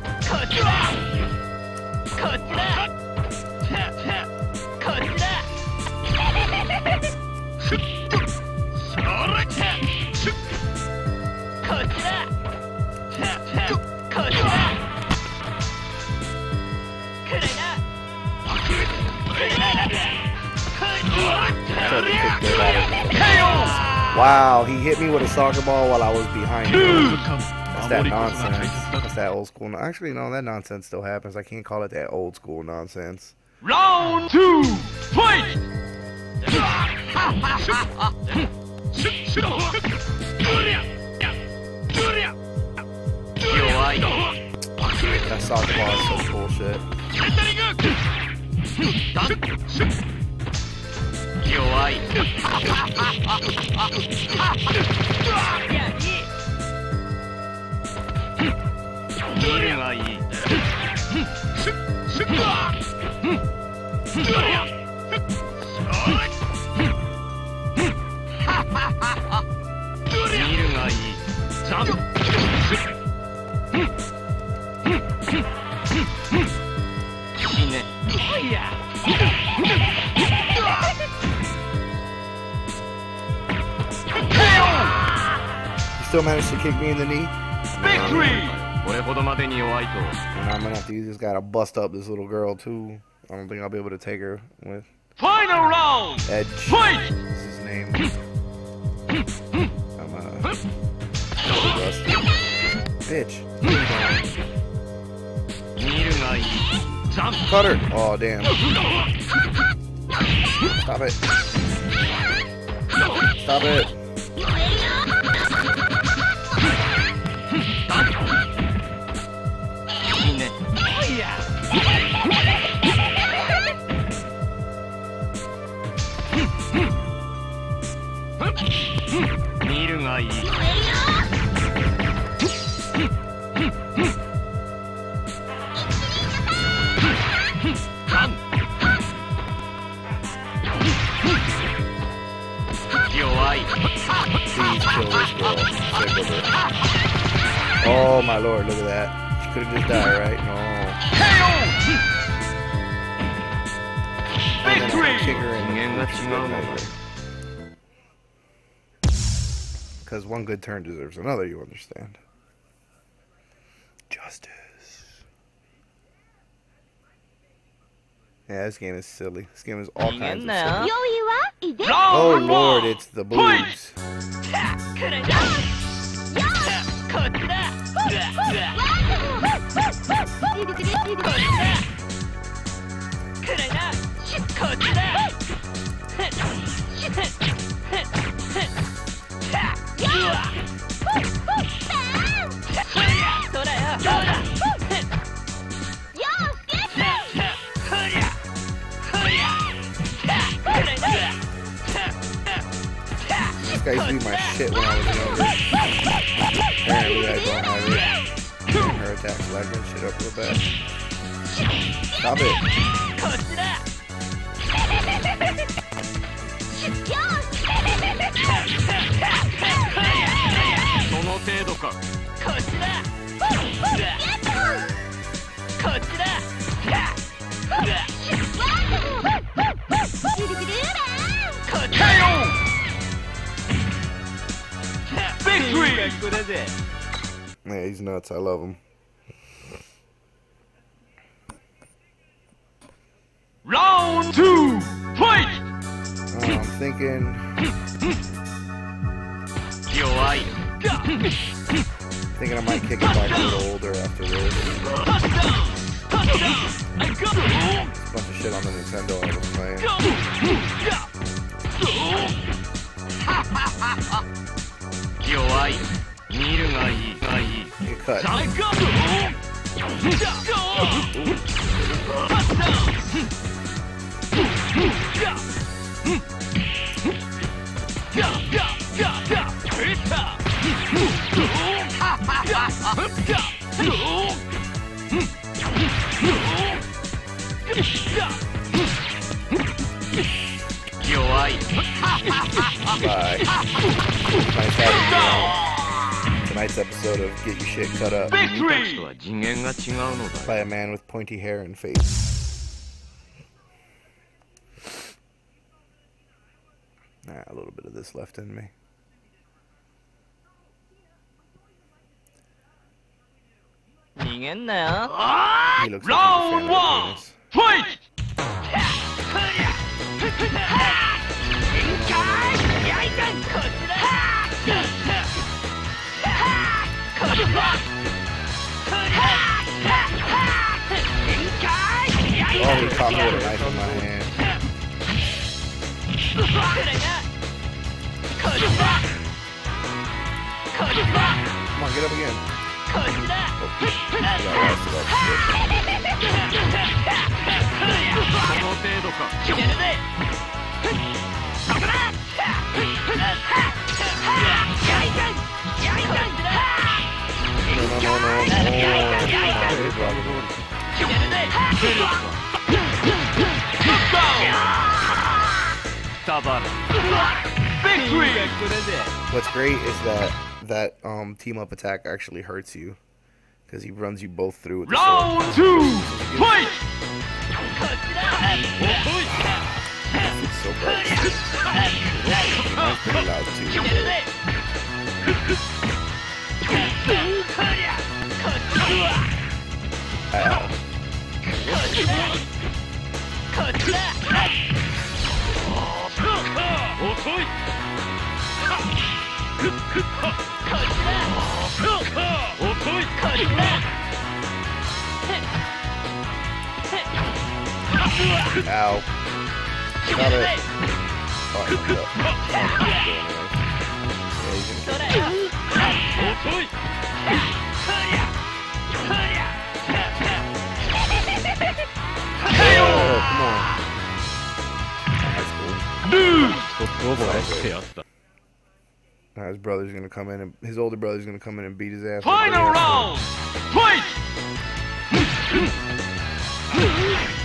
Wow, he hit me with a soccer ball while I was behind him. That's that nonsense. That's that old school. Actually, no, that nonsense still happens. I can't call it that old school nonsense. Round two, fight! That soccer ball is so bullshit. 弱い見るがいい見るがいいザ死ね You still managed to kick me in the knee? Victory! And I'm gonna have to use this guy to bust up this little girl too. I don't think I'll be able to take her with. Final round! Edge. Fight! is his name? I'm uh. Bitch. Cutter! Oh damn. Stop it. Stop it. 見るがいい。kill this girl. Oh my lord, look at that. She could have just died, right? No. Victory! Because one good turn deserves another, you understand. Justice. Yeah, this game is silly. This game is all kinds of silly. Oh lord, it's the blues. 'Cause This guy used to be my shit when I was younger. Apparently I don't have it. And Her attacks lag shit up real bad. Stop it. その as good as that. Yeah, he's nuts. I love him. Round two, fight! Uh, I'm thinking. Yo, I. Thinking I might kick it back a little older after this. There's a bunch of shit on the Nintendo I was playing. 弱い。見るがいいがい。いハハハハ by tonight's episode of Get Your Shit Cut Up by a man with pointy hair and face. Nah, a little bit of this left in me. He looks Round like one! Fight! こちらはあ What's great is that that um, team up attack actually hurts you because he runs you both through. Round two, fight! so bad. I'm pretty too. Ow. った Now his brother's gonna come in and his older brother's gonna come in and beat his ass. Final round. Fight「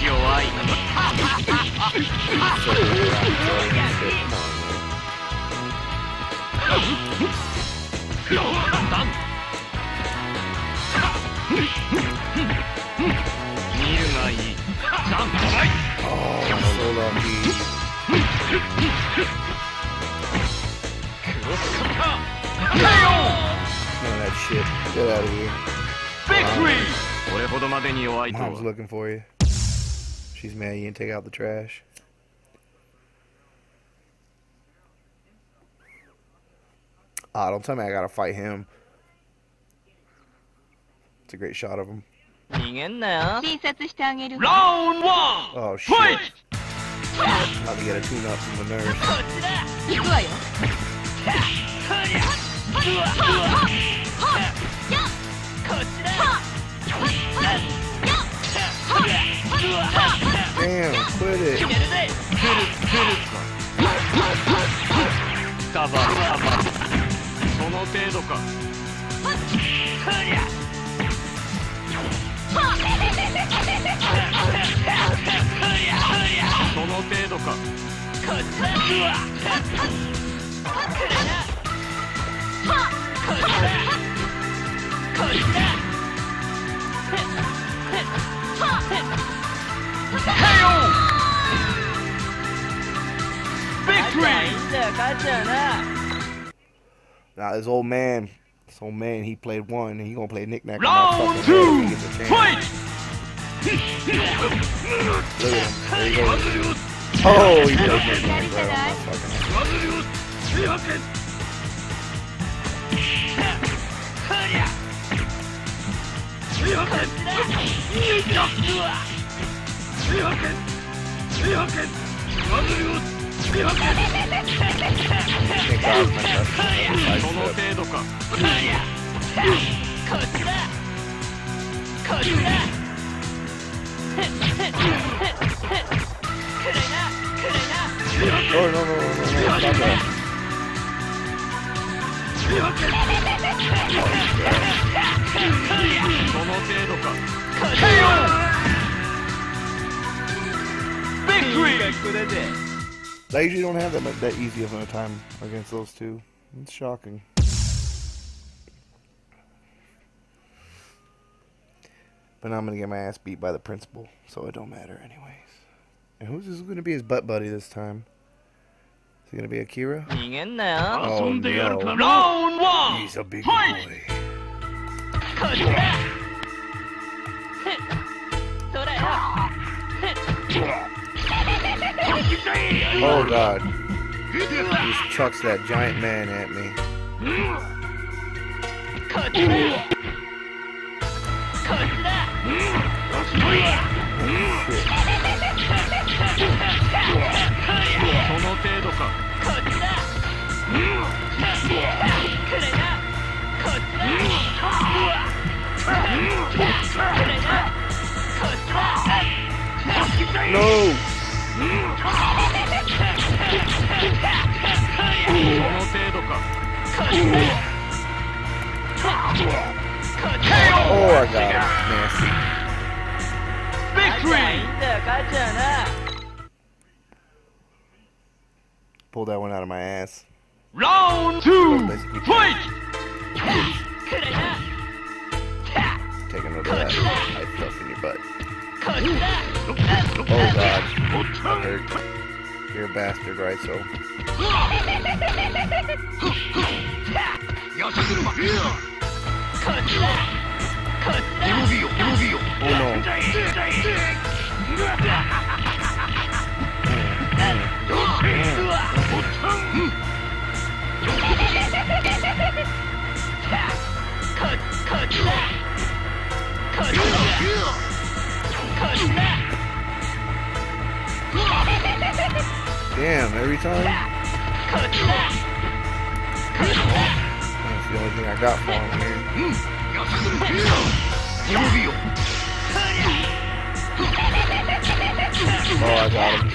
弱い。hold on. None of that shit. Get out of here. Victory! Um, Mom's looking for you. She's mad you didn't take out the trash. Ah, oh, don't tell me I gotta fight him. It's a great shot of him. Round one! Oh shit. Fight! About to get a tune up from the nurse. 行くわよ Damn, quit it. カバーカバーその程度かその 程度か Victory いいんだよ勝っちゃうな Now this old man, this old man, he played one, and he gonna play knick-knack. on Round my fucking two head if he gets a chance. Fight Look at him. There he goes. Oh, he played knick-knack right on my fucking head. Thank God my best その Oh, no, no, no, no. I usually don't have that much, that easy of a time against those two. It's shocking. But now I'm gonna get my ass beat by the principal, so it don't matter anyway. And who's this going to be his butt buddy this time? Is he going to be Akira? Oh, no. He's a big boy. Oh, God. He just chucks that giant man at me. Cut that! Cut that! こっちだ その程度かこっちだくれなこっちだくれなこっちだ No! その程度か Oh, I got him. Nasty. victory! Pull that one out of my ass. Round two, fight! Take another hat. I fluff in your butt. Oh god. I heard. You're a bastard, right, so. Yasukuma! Cut! Cut! No. Damn, every time? That's the only thing I got for him here. Oh, I got him.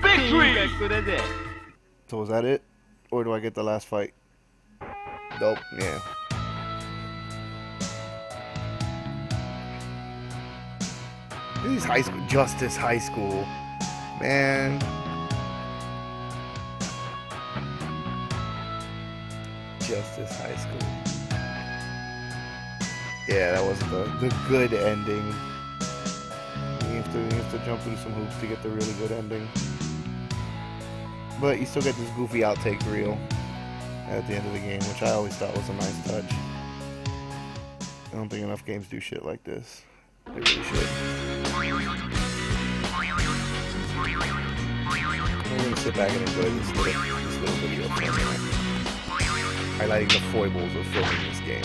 Victory! So was that it? Or do I get the last fight? Nope, yeah. These high school, Justice High School, man. Justice High School. Yeah, that was the the good ending. You have to you have to jump through some hoops to get the really good ending. But you still get this goofy outtake reel at the end of the game, which I always thought was a nice touch. I don't think enough games do shit like this. They really should. I'm gonna sit back and enjoy this little, this little video for. Highlighting the foibles of filming this game.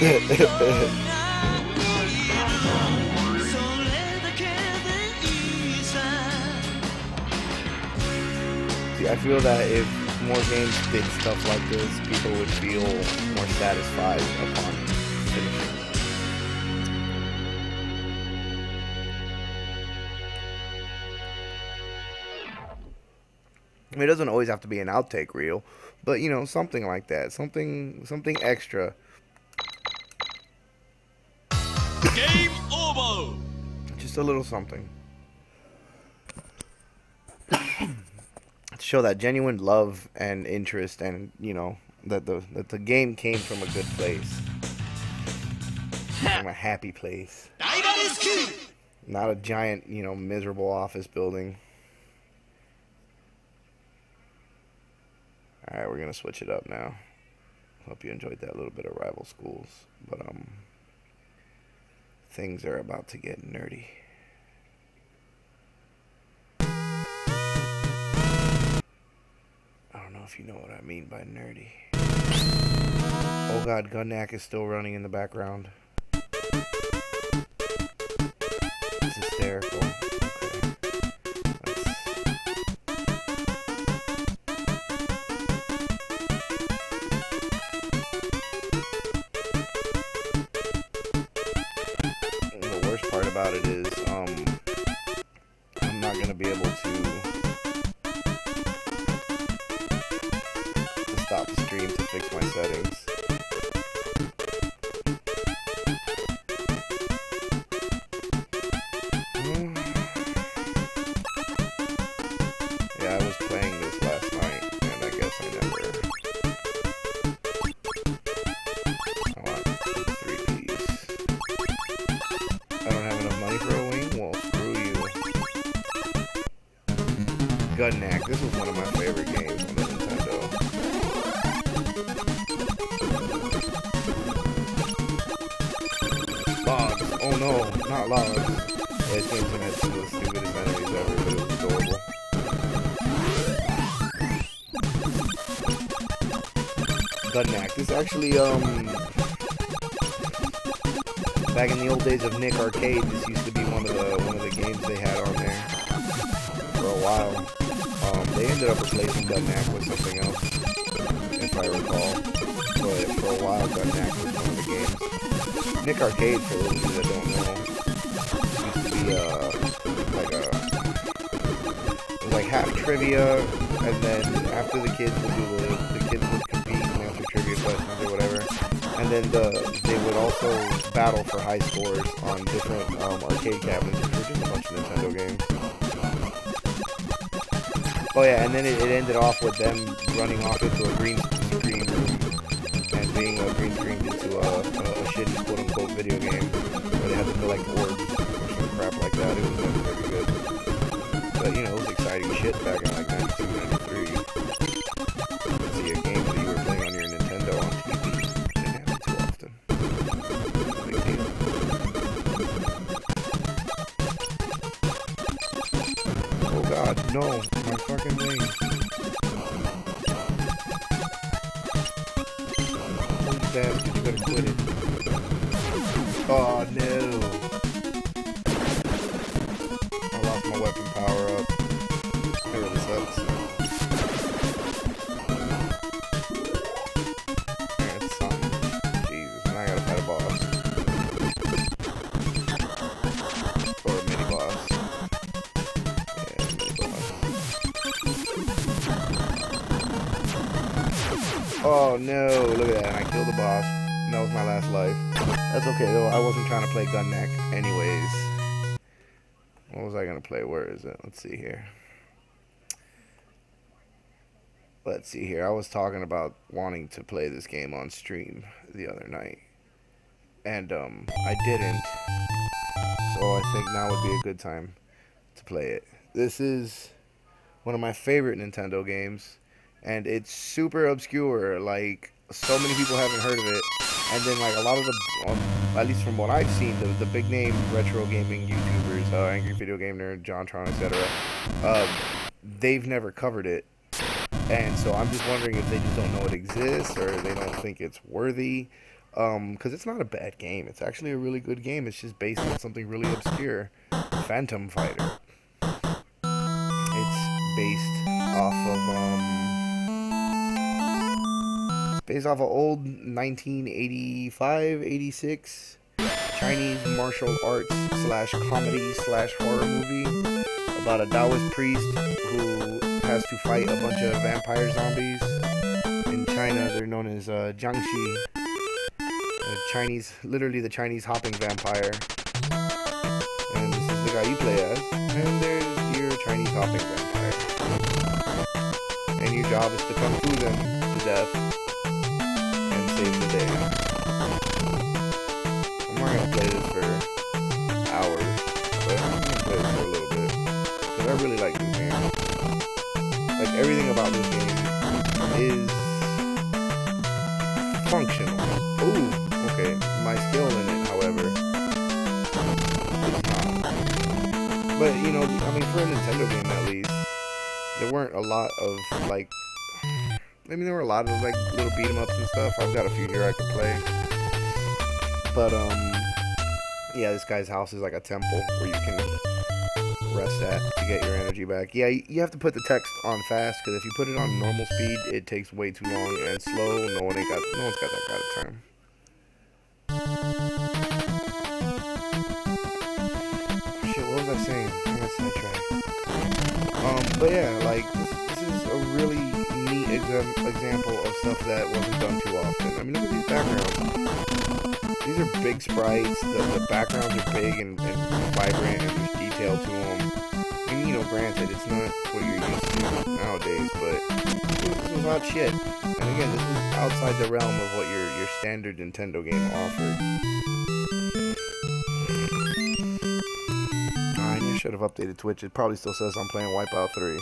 See, I feel that if more games did stuff like this, people would feel more satisfied upon finishing. I mean, it doesn't always have to be an outtake reel, but you know, something like that, something, something extra. Game over Just a little something. to show that genuine love and interest and, you know, that the that the game came from a good place. From a happy place. Not a giant, you know, miserable office building. Alright, we're gonna switch it up now. Hope you enjoyed that little bit of rival schools. But um things are about to get nerdy. I don't know if you know what I mean by nerdy. Oh god, Gun-Nac is still running in the background. It's hysterical. Actually, um, back in the old days of Nick Arcade, this used to be one of the one of the games they had on there for a while. Um, they ended up replacing Gun-Nac with something else, if I recall. But for a while, Gun-Nac was one of the games. Nick Arcade, for those of you that don't know, used to be uh, like a like half trivia, and then after the kids would do the and then the they would also battle for high scores on different um, arcade cabinets, which just a bunch of Nintendo games. Oh yeah, and then it, it ended off with them running off into a green screen room and being a green screen into a, a, a shitty quote That's okay though. I wasn't trying to play Gun-Nac anyways. What was I gonna play? Where is it? Let's see here. Let's see here. I was talking about wanting to play this game on stream the other night. And um I didn't. So I think now would be a good time to play it. This is one of my favorite Nintendo games and it's super obscure. Like so many people haven't heard of it, and then like a lot of the, um, at least from what I've seen, the, the big name retro gaming YouTubers, uh, Angry Video Game Nerd, JonTron, etc. Uh, they've never covered it, and so I'm just wondering if they just don't know it exists or they don't think it's worthy. Um, because it's not a bad game. It's actually a really good game. It's just based on something really obscure, Phantom Fighter. It's based off of um based off of old 1985 86 chinese martial arts slash comedy slash horror movie about a taoist priest who has to fight a bunch of vampire zombies in china. They're known as uh, jiangshi chinese literally the chinese hopping vampire. And this is the guy you play as. And there's your chinese hopping vampire. And your job is to kung fu them to death and save. I'm not gonna play this for hours, but I'm gonna play this for a little bit because I really like this game. Like everything about this game is functional. Ooh, okay. My skill in it, however, is not. But you know, I mean, for a Nintendo game at least, there weren't a lot of like I mean, there were a lot of like little beat 'em ups and stuff. I've got a few here I could play, but um, yeah, this guy's house is like a temple where you can rest at to get your energy back. Yeah, you have to put the text on fast because if you put it on normal speed, it takes way too long and slow. No one ain't got, no one's got that kind of time. Shit, what was I saying? I got sidetracked. Um, but yeah, like this, this is a really exam- example of stuff that wasn't done too often. I mean, look at these backgrounds. These are big sprites. The, the backgrounds are big and, and vibrant, and there's detail to them. Mean, you know, granted, it's not what you're used to nowadays, but this was hot shit. And again, this is outside the realm of what your your standard Nintendo game offered. I should have updated Twitch. It probably still says I'm playing Wipeout 3.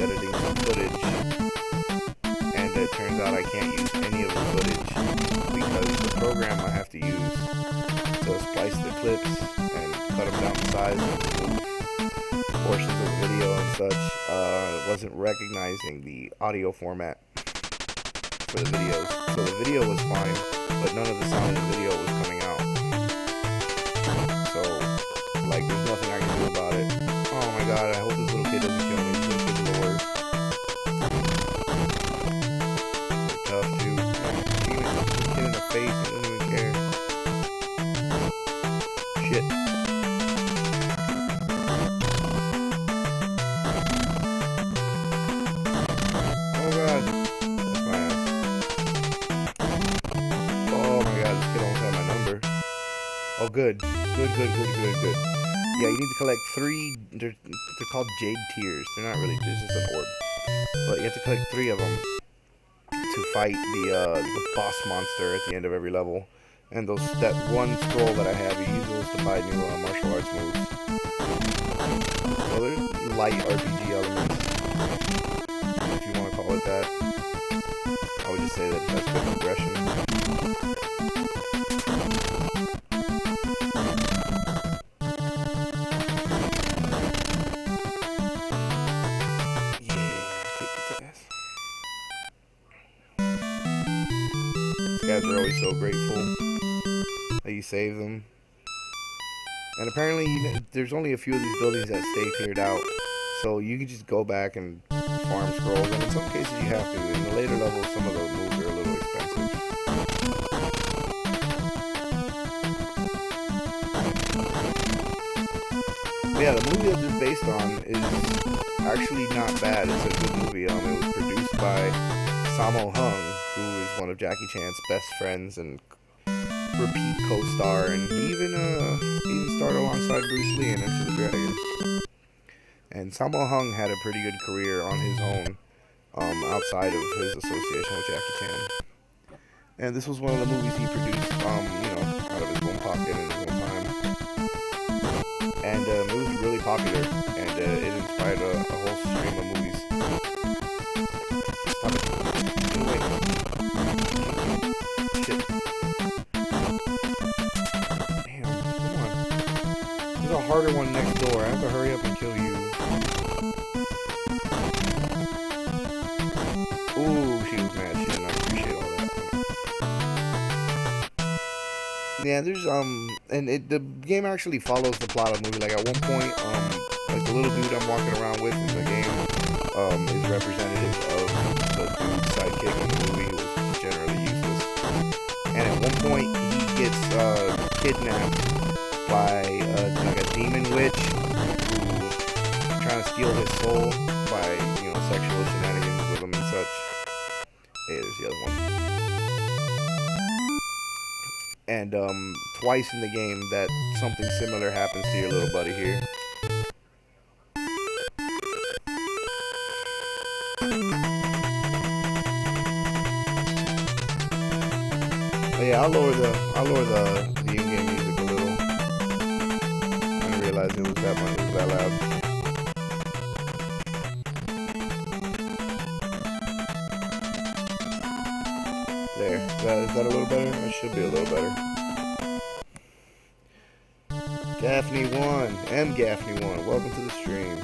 Editing some footage. And it turns out I can't use any of the footage because the program I have to use to splice the clips and cut them down to size and portions of the video and such uh, wasn't recognizing the audio format for the videos. So the video was fine, but none of the sound in the video was coming out. So, like, there's nothing I can do about it. Oh my god, I hope this little kid doesn't good. Good, good, good, good. Yeah, you need to collect three, they're, they're called Jade Tears. They're not really, it's just an orb. But you have to collect three of them to fight the, uh, the boss monster at the end of every level. And those that one scroll that I have, you use those to buy new uh, martial arts moves. So there's light RPG elements if you want to call it that. I would just say that it has good progression. Save them. And apparently, you know, there's only a few of these buildings that stay cleared out. So you can just go back and farm scrolls, and in some cases you have to. In the later levels, some of those moves are a little expensive. But yeah, the movie that this is based on is actually not bad. It's a good movie. Um, it was produced by Sammo Hung, who is one of Jackie Chan's best friends and repeat co-star, and even uh, even starred alongside Bruce Lee in Enter the Dragon. And Sammo Hung had a pretty good career on his own, um, outside of his association with Jackie Chan. And this was one of the movies he produced, um, you know, out of his own pocket in his own time. And um, it was really popular, and uh, it inspired a, a whole stream of movies. Harder one next door. I have to hurry up and kill you. Ooh, she was mad. She did not appreciate all that. Yeah, there's um, and it the game actually follows the plot of the movie. Like at one point, um, like the little dude I'm walking around with in the game, um, is representative of the sidekick in the movie who was generally useless. And at one point, he gets uh kidnapped by uh, like demon witch who's trying to steal his soul by you know sexual shenanigans with him and such. Hey, there's the other one. And um, twice in the game that something similar happens to your little buddy here. But yeah, I'll lower the I'll lower the, it was that it was that loud. There. Is that, is that a little better? It should be a little better. Gaffney 1. M. Gaffney 1. Welcome to the stream.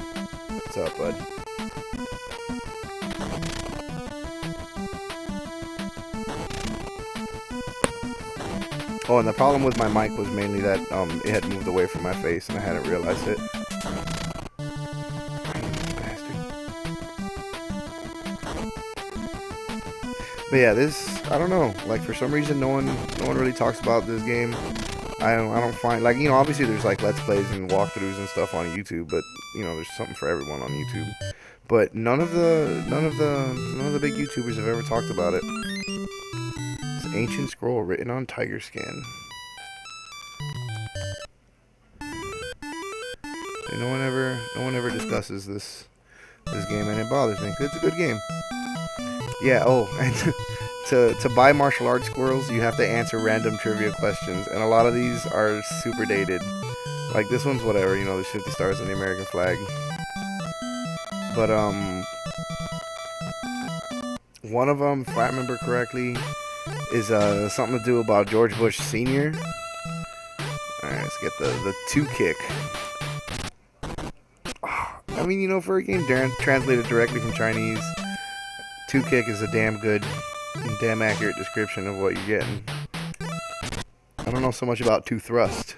What's up, bud? Oh, and the problem with my mic was mainly that um, it had moved away from my face and I hadn't realized it. But yeah, this I don't know. Like for some reason, no one no one really talks about this game. I don't I don't find like you know obviously there's like let's plays and walkthroughs and stuff on YouTube, but you know there's something for everyone on YouTube. But none of the none of the none of the big YouTubers have ever talked about it. Ancient scroll written on tiger skin. No one ever, no one ever discusses this this game, and it bothers me. It's a good game. Yeah. Oh, and to to buy martial arts squirrels, you have to answer random trivia questions, and a lot of these are super dated. Like this one's whatever, you know, there's 50 stars on the American flag. But um, one of them, if I remember correctly, is uh something to do about George Bush Senior. All right, let's get the the two kick. I mean, you know, for a game translated directly from Chinese, two kick is a damn good, damn accurate description of what you're getting. I don't know so much about two thrust,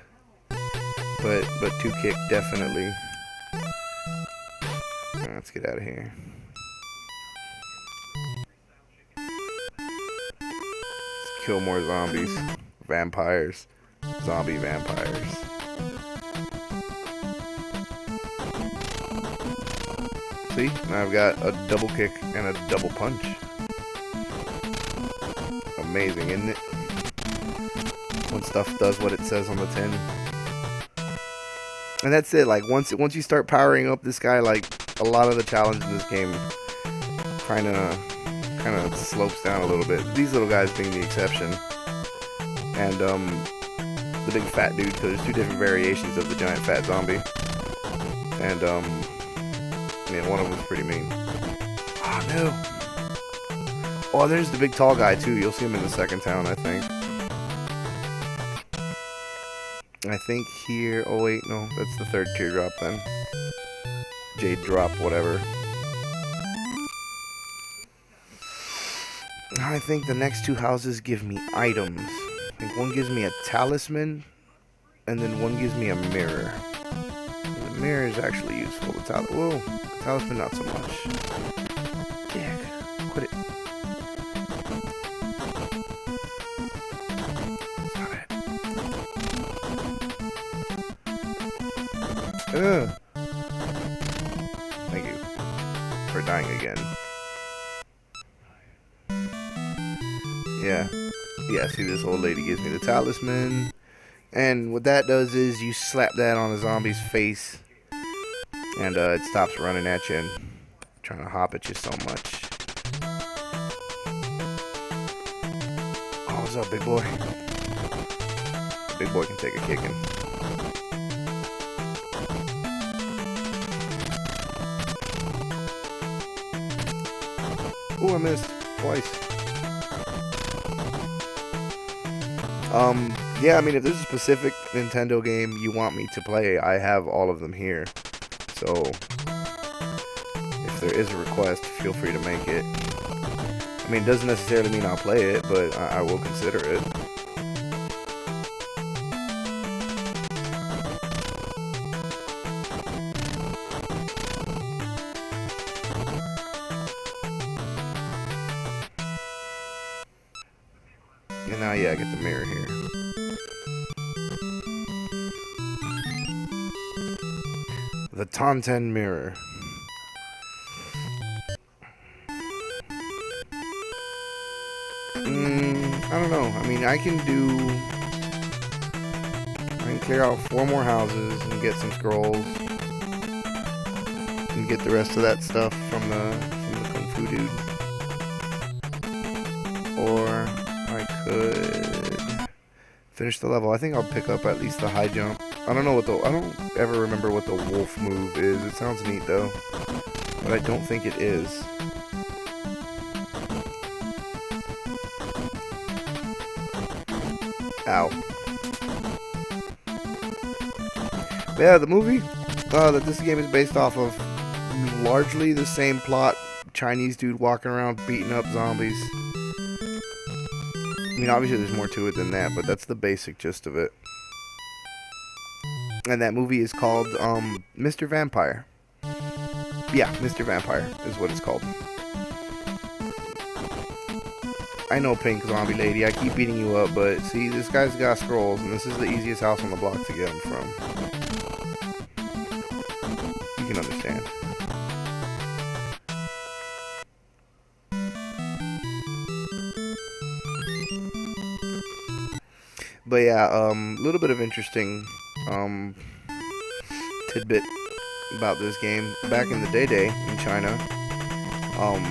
but but two kick definitely. Alright, let's get out of here. Kill more zombies, vampires, zombie vampires. See, now I've got a double kick and a double punch. Amazing, isn't it? When stuff does what it says on the tin. And that's it. Like once once you start powering up this guy, like a lot of the challenge in this game kind of kind of slopes down a little bit. These little guys being the exception, and um, the big fat dude. Because there's two different variations of the giant fat zombie, and um, man, one of them's pretty mean. Oh no! Oh, there's the big tall guy too. You'll see him in the second town, I think. I think here. Oh wait, no, that's the third teardrop then. Jade drop, whatever. I think the next two houses give me items. Think one gives me a talisman, and then one gives me a mirror. The mirror is actually useful. The tal whoa, the talisman not so much. Yeah, quit it. Stop it. Ugh. See this old lady gives me the talisman. And what that does is you slap that on a zombie's face. And uh, it stops running at you and trying to hop at you so much. Oh, what's up, big boy? Big boy can take a kicking. Oh, I missed twice. Um, yeah, I mean, if there's a specific Nintendo game you want me to play, I have all of them here. So, if there is a request, feel free to make it. I mean, it doesn't necessarily mean I'll play it, but I, I will consider it. Taunten mirror. Mm, I don't know. I mean, I can do. I can clear out four more houses and get some scrolls. And get the rest of that stuff from the, from the Kung Fu dude. Or I could finish the level. I think I'll pick up at least the high jump. I don't know what the I don't ever remember what the wolf move is. It sounds neat though, but I don't think it is. Ow. But yeah, the movie uh, that this game is based off of largely the same plot. Chinese dude walking around beating up zombies. I mean, obviously there's more to it than that, but that's the basic gist of it. And that movie is called um, Mr. Vampire. Yeah, Mr. Vampire is what it's called. I know, Pink Zombie Lady, I keep beating you up, but see, this guy's got scrolls, and this is the easiest house on the block to get him from. You can understand. But yeah, um, a little bit of interesting um, tidbit about this game. Back in the day, day in China, um,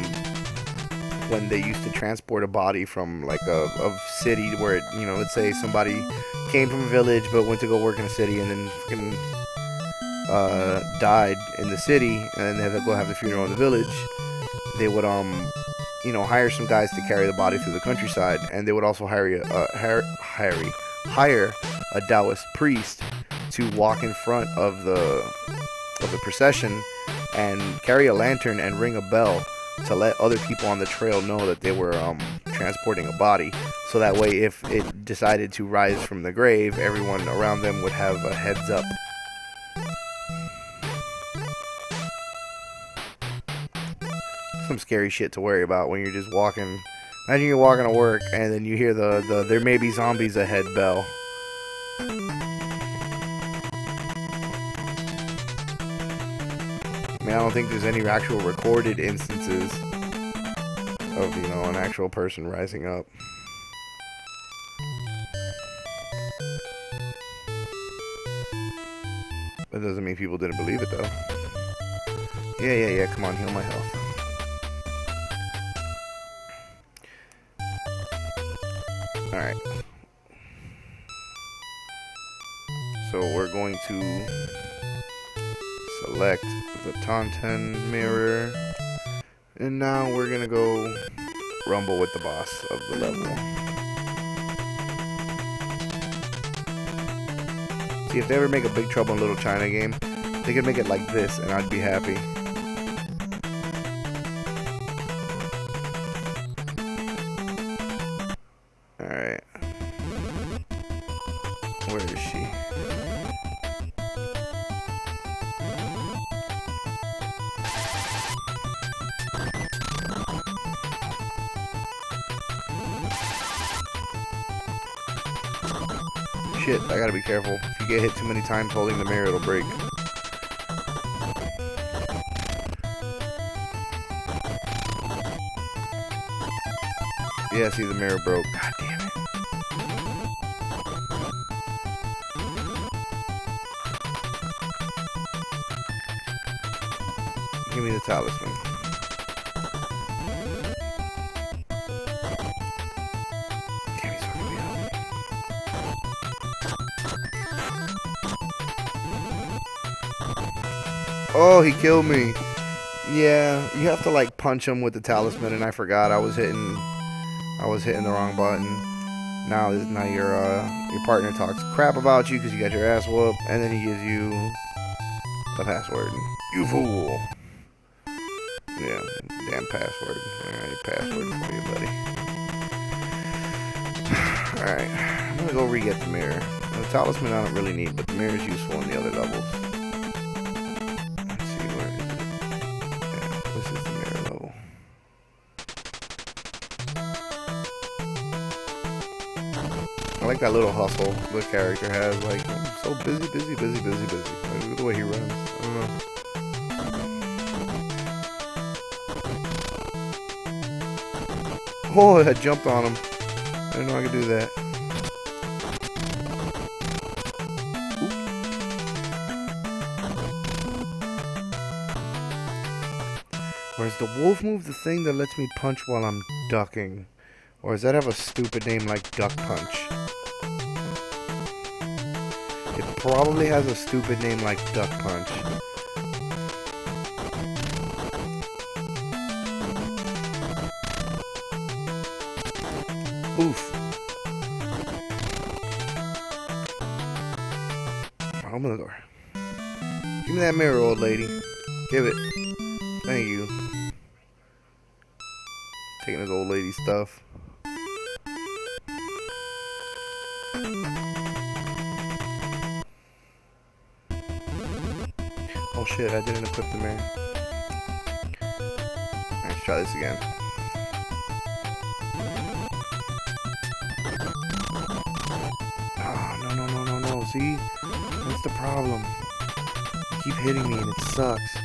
when they used to transport a body from like a, a city where it, you know, let's say somebody came from a village but went to go work in a city and then uh, died in the city and then they had to go have the funeral in the village. They would um, you know, hire some guys to carry the body through the countryside, and they would also hire a uh, hire, hire hire a Taoist priest to walk in front of the of the procession and carry a lantern and ring a bell to let other people on the trail know that they were um, transporting a body. So that way, if it decided to rise from the grave, everyone around them would have a heads up. Some scary shit to worry about when you're just walking. Imagine you're walking to work and then you hear the, the there may be zombies ahead bell. Mean, I don't think there's any actual recorded instances of, you know, an actual person rising up. That doesn't mean people didn't believe it, though. Yeah, yeah, yeah, come on, heal my health. Alright. So we're going to select the Tauntaun mirror. And now we're gonna go rumble with the boss of the level. See, if they ever make a Big Trouble in Little China game, they could make it like this and I'd be happy. Careful. If you get hit too many times holding the mirror, it'll break. Yeah, see, the mirror broke. God damn it. Give me the talisman. Oh, he killed me. Yeah, you have to like punch him with the talisman, and I forgot I was hitting, I was hitting the wrong button. Now, now your uh, your partner talks crap about you because you got your ass whooped, and then he gives you the password. You fool. Yeah, damn password. Alright, password for you, buddy. Alright, I'm gonna go re-get the mirror. The talisman I don't really need, but the mirror is useful in the other levels. Like that little hustle the character has. Like, I'm so busy, busy, busy, busy, busy. Like, the way he runs. I don't know. Oh, I jumped on him. I didn't know I could do that. Is the wolf move the thing that lets me punch while I'm ducking? Or does that have a stupid name like Duck Punch? Probably has a stupid name like Duck Punch. Oof. Open the door. Give me that mirror, old lady. Give it. Thank you. Taking his old lady stuff. I didn't equip the mirror. Let's try this again. Oh, no, no, no, no, no. See? That's the problem. You keep hitting me and it sucks.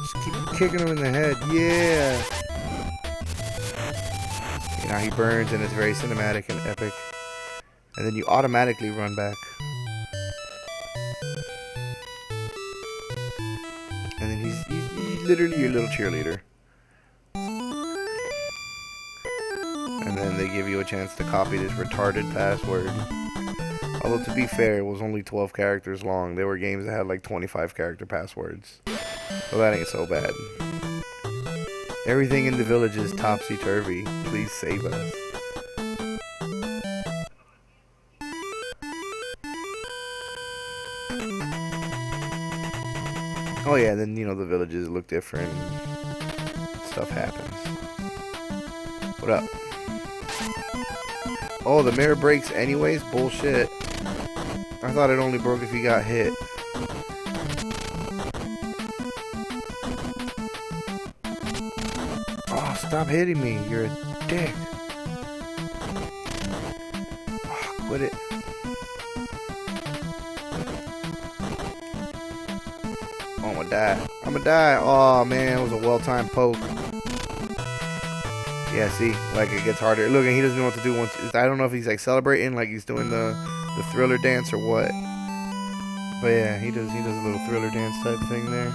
Just keep kicking him in the head. Yeah. You know, he burns and it's very cinematic and epic. And then you automatically run back. And then he's, he's, he's literally your little cheerleader. And then they give you a chance to copy this retarded password. Although to be fair, it was only 12 characters long. There were games that had like 25 character passwords. So that ain't so bad. Everything in the village is topsy-turvy. Please save us. Oh yeah, then you know the villages look different. Stuff happens. What up? Oh, the mirror breaks anyways? Bullshit. I thought it only broke if you got hit. Oh, stop hitting me. You're a dick. Oh, quit it. Oh, I'm gonna die. I'm gonna die. Oh, man. It was a well-timed poke. Yeah, see? Like, it gets harder. Look, and he doesn't know what to do once... I don't know if he's, like, celebrating, like he's doing the, the thriller dance or what. But, yeah, he does, he does a little thriller dance type thing there.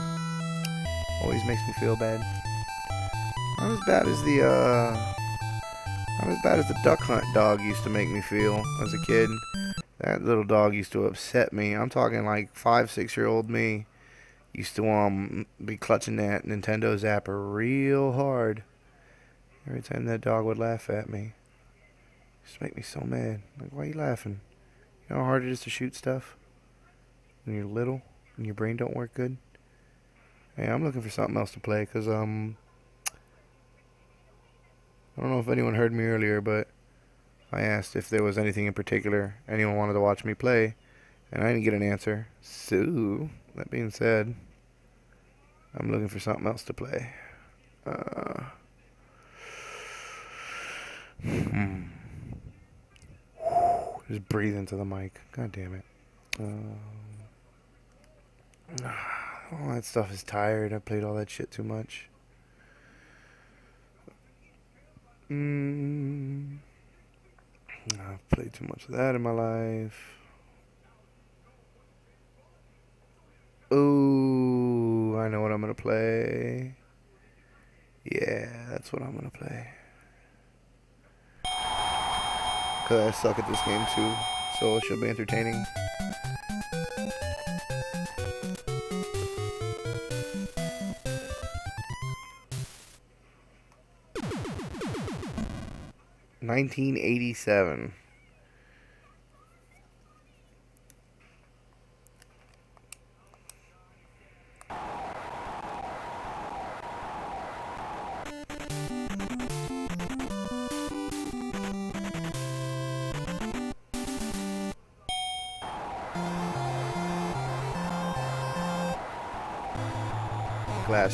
Always makes me feel bad. Not as bad as the, uh... Not as bad as the duck hunt dog used to make me feel as a kid. That little dog used to upset me. I'm talking like five, six year old me used to um be clutching that Nintendo Zapper real hard. Every time that dog would laugh at me. Just make me so mad. Like, why are you laughing? You know how hard it is to shoot stuff? When you're little and your brain don't work good? Hey, I'm looking for something else to play because, um... I don't know if anyone heard me earlier, but I asked if there was anything in particular anyone wanted to watch me play, and I didn't get an answer. So, that being said, I'm looking for something else to play. Uh... Just breathe into the mic. God damn it. Um, all that stuff is tired. I played all that shit too much. Mm. I've played too much of that in my life. Ooh, I know what I'm gonna play. Yeah, that's what I'm gonna play. Cause I suck at this game too, so it should be entertaining. Nineteen eighty seven.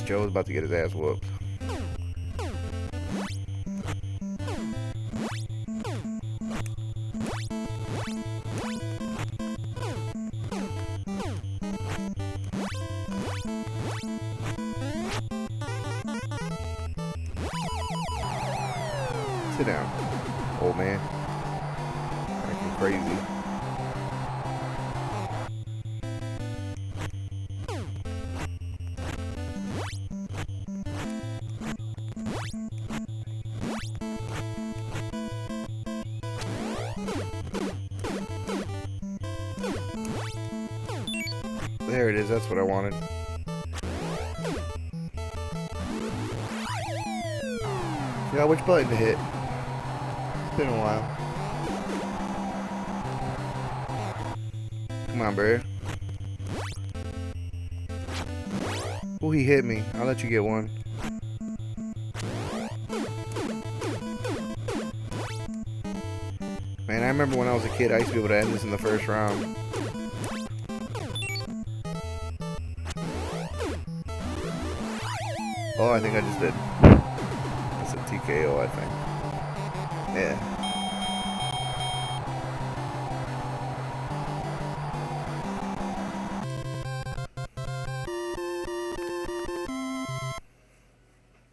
Joe's about to get his ass whooped. Sit down, old man. Acting crazy. Button to hit? It's been a while. Come on, bro. Oh, he hit me. I'll let you get one. Man, I remember when I was a kid, I used to be able to end this in the first round. Oh, I think I just did. I think. Yeah.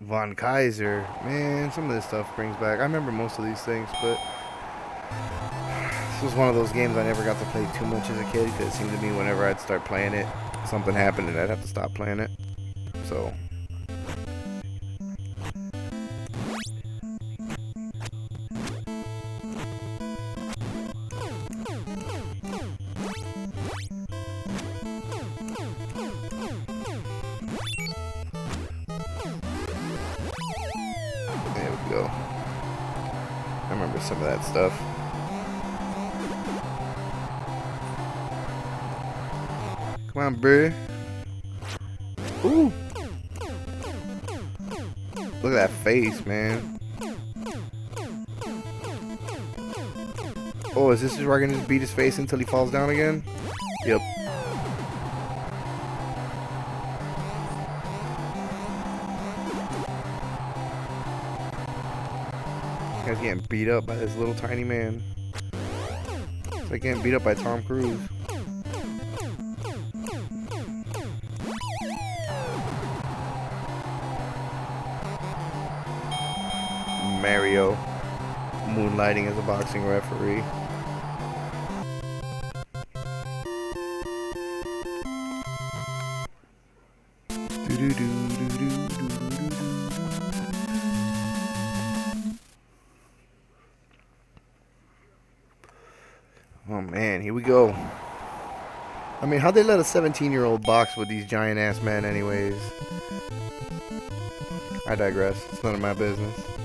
Von Kaiser. Man, some of this stuff brings back. I remember most of these things, but this was one of those games I never got to play too much as a kid because it seemed to me whenever I'd start playing it, something happened and I'd have to stop playing it. So face, man. Oh, is this where I can just beat his face until he falls down again? Yep. Guy's getting beat up by this little tiny man. It's like getting beat up by Tom Cruise. Moonlighting as a boxing referee. Oh man, here we go. I mean, how'd they let a 17 year old box with these giant ass men, anyways? I digress. It's none of my business.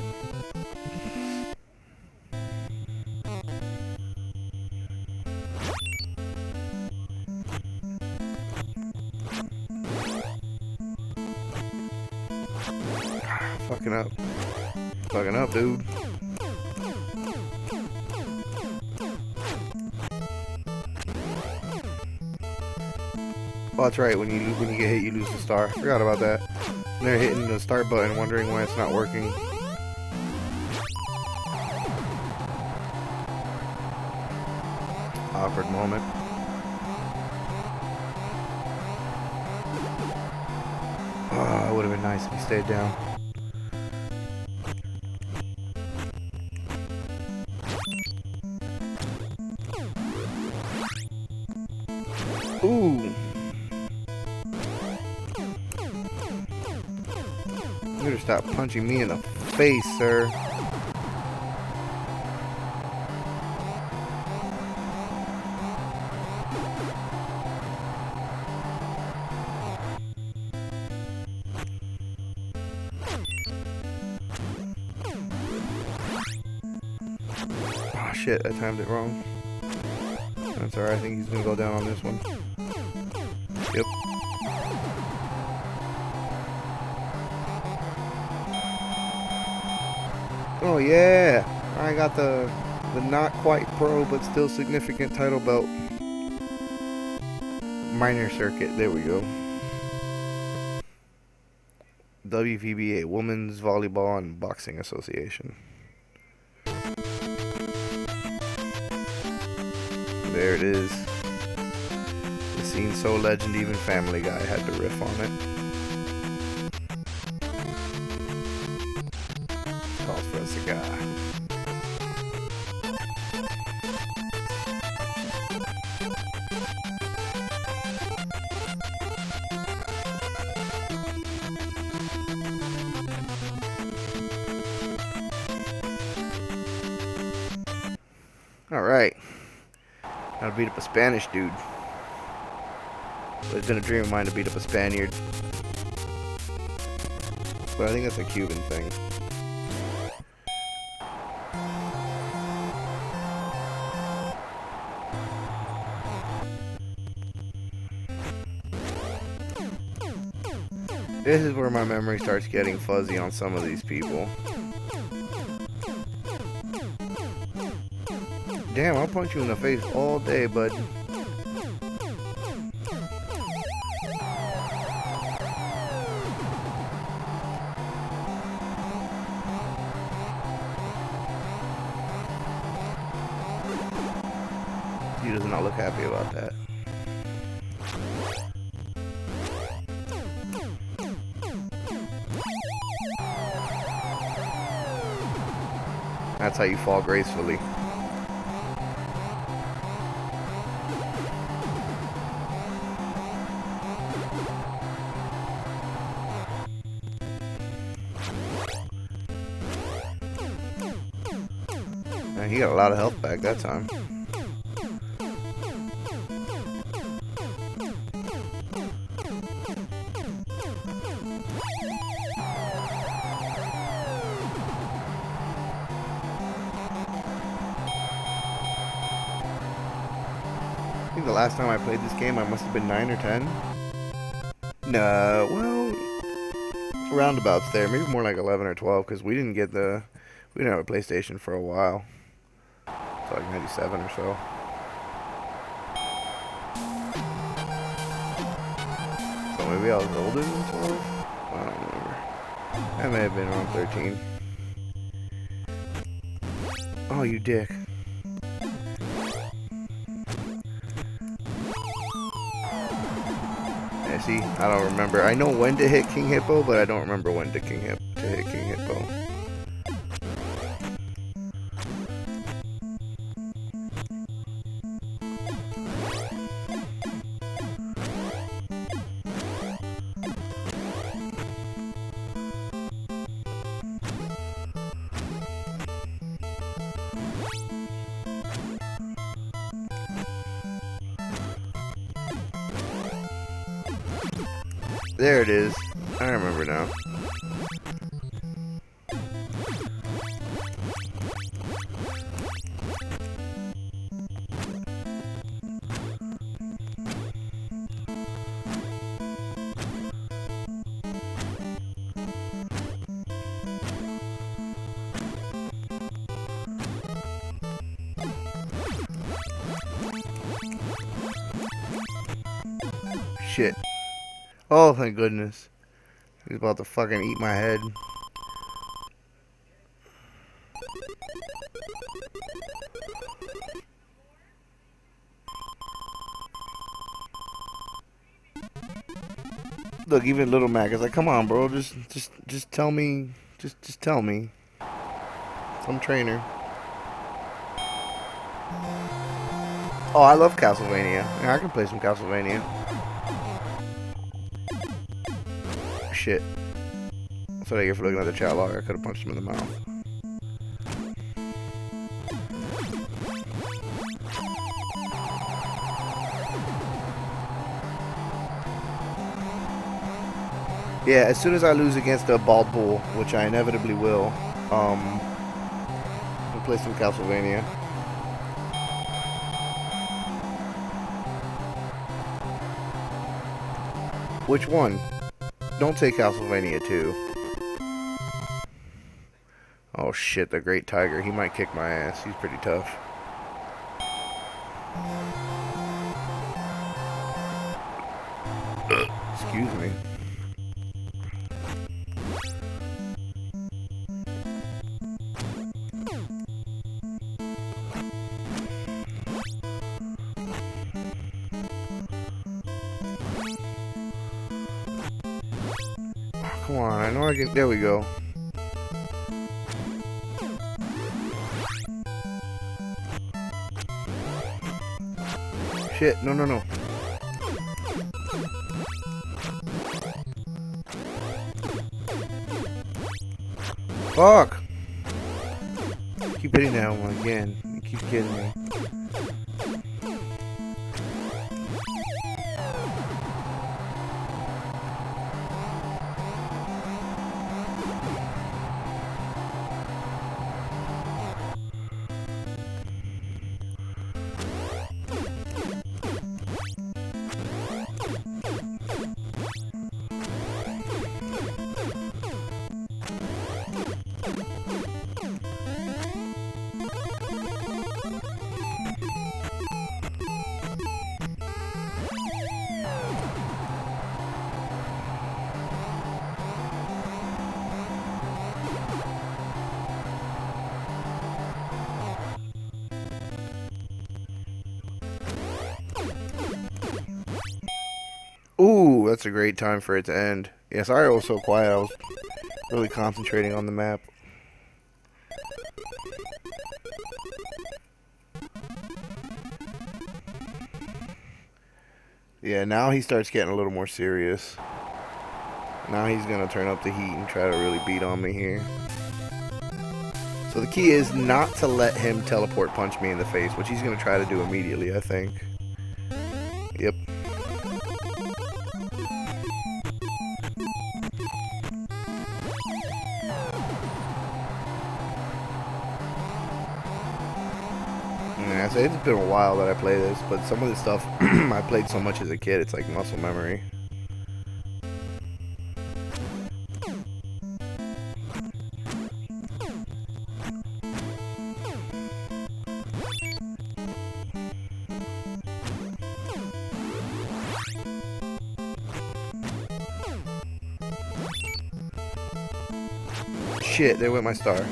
That's right. When you when you get hit, you lose the star. Forgot about that. And they're hitting the start button, wondering why it's not working. Awkward moment. Oh, it would have been nice if he stayed down. Ooh. Stop punching me in the face, sir. Oh shit, I timed it wrong. That's alright, I think he's gonna go down on this one. Oh yeah! I got the the not quite pro but still significant title belt. Minor circuit, there we go. WVBA, Women's Volleyball and Boxing Association. There it is. The scene so legend even Family Guy had to riff on it. Spanish dude. But it's been a dream of mine to beat up a Spaniard. But I think that's a Cuban thing. This is where my memory starts getting fuzzy on some of these people. Damn, I'll punch you in the face all day, bud. He does not look happy about that. That's how you fall gracefully. Lot of health back that time. I think the last time I played this game, I must have been 9 or 10. No, well, roundabouts there. Maybe more like 11 or 12, because we didn't get the... We didn't have a PlayStation for a while. Like 97 or so. So maybe I was older than 12? I don't remember. I may have been around 13. Oh, you dick. Yeah, see, I don't remember. I know when to hit King Hippo, but I don't remember when to King Hip Shit. Oh, thank goodness. He's about to fucking eat my head. Look, even Little Mac is like, come on, bro, just, just, just tell me, just, just tell me. Some trainer. Oh, I love Castlevania. Yeah, I can play some Castlevania. Shit. That's what I get for looking at the chat log. I could have punched him in the mouth. Yeah, as soon as I lose against a bald bull, which I inevitably will, um, we'll play some Castlevania. Which one? Don't take Castlevania 2. Oh shit, the Great Tiger. He might kick my ass. He's pretty tough. I I. There we go. Shit, no, no, no. Fuck! Keep hitting that one again. You keep kidding me. that's a great time for it to end. Yeah, sorry I was so quiet. I was really concentrating on the map. Yeah, now he starts getting a little more serious. Now he's going to turn up the heat and try to really beat on me here. So the key is not to let him teleport punch me in the face, which he's going to try to do immediately, I think. It's been a while that I play this, but some of this stuff I played so much as a kid, it's like muscle memory. Shit, there went my star.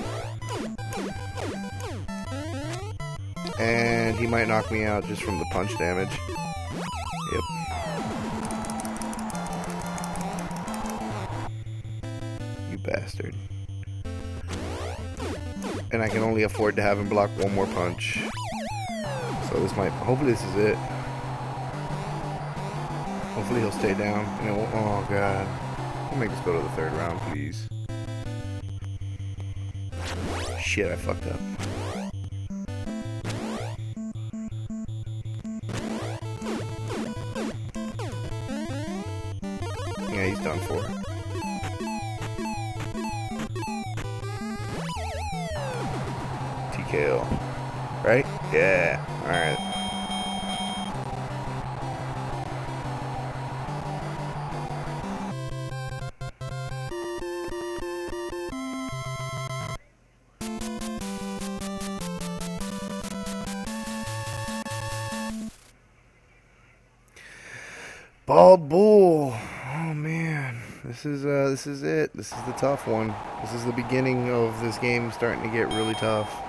And he might knock me out just from the punch damage. Yep. You bastard. And I can only afford to have him block one more punch. So this might, hopefully this is it. Hopefully he'll stay down. And it won't, oh god. Make us go to the third round, please. Shit, I fucked up. This is the tough one. This is the beginning of this game starting to get really tough.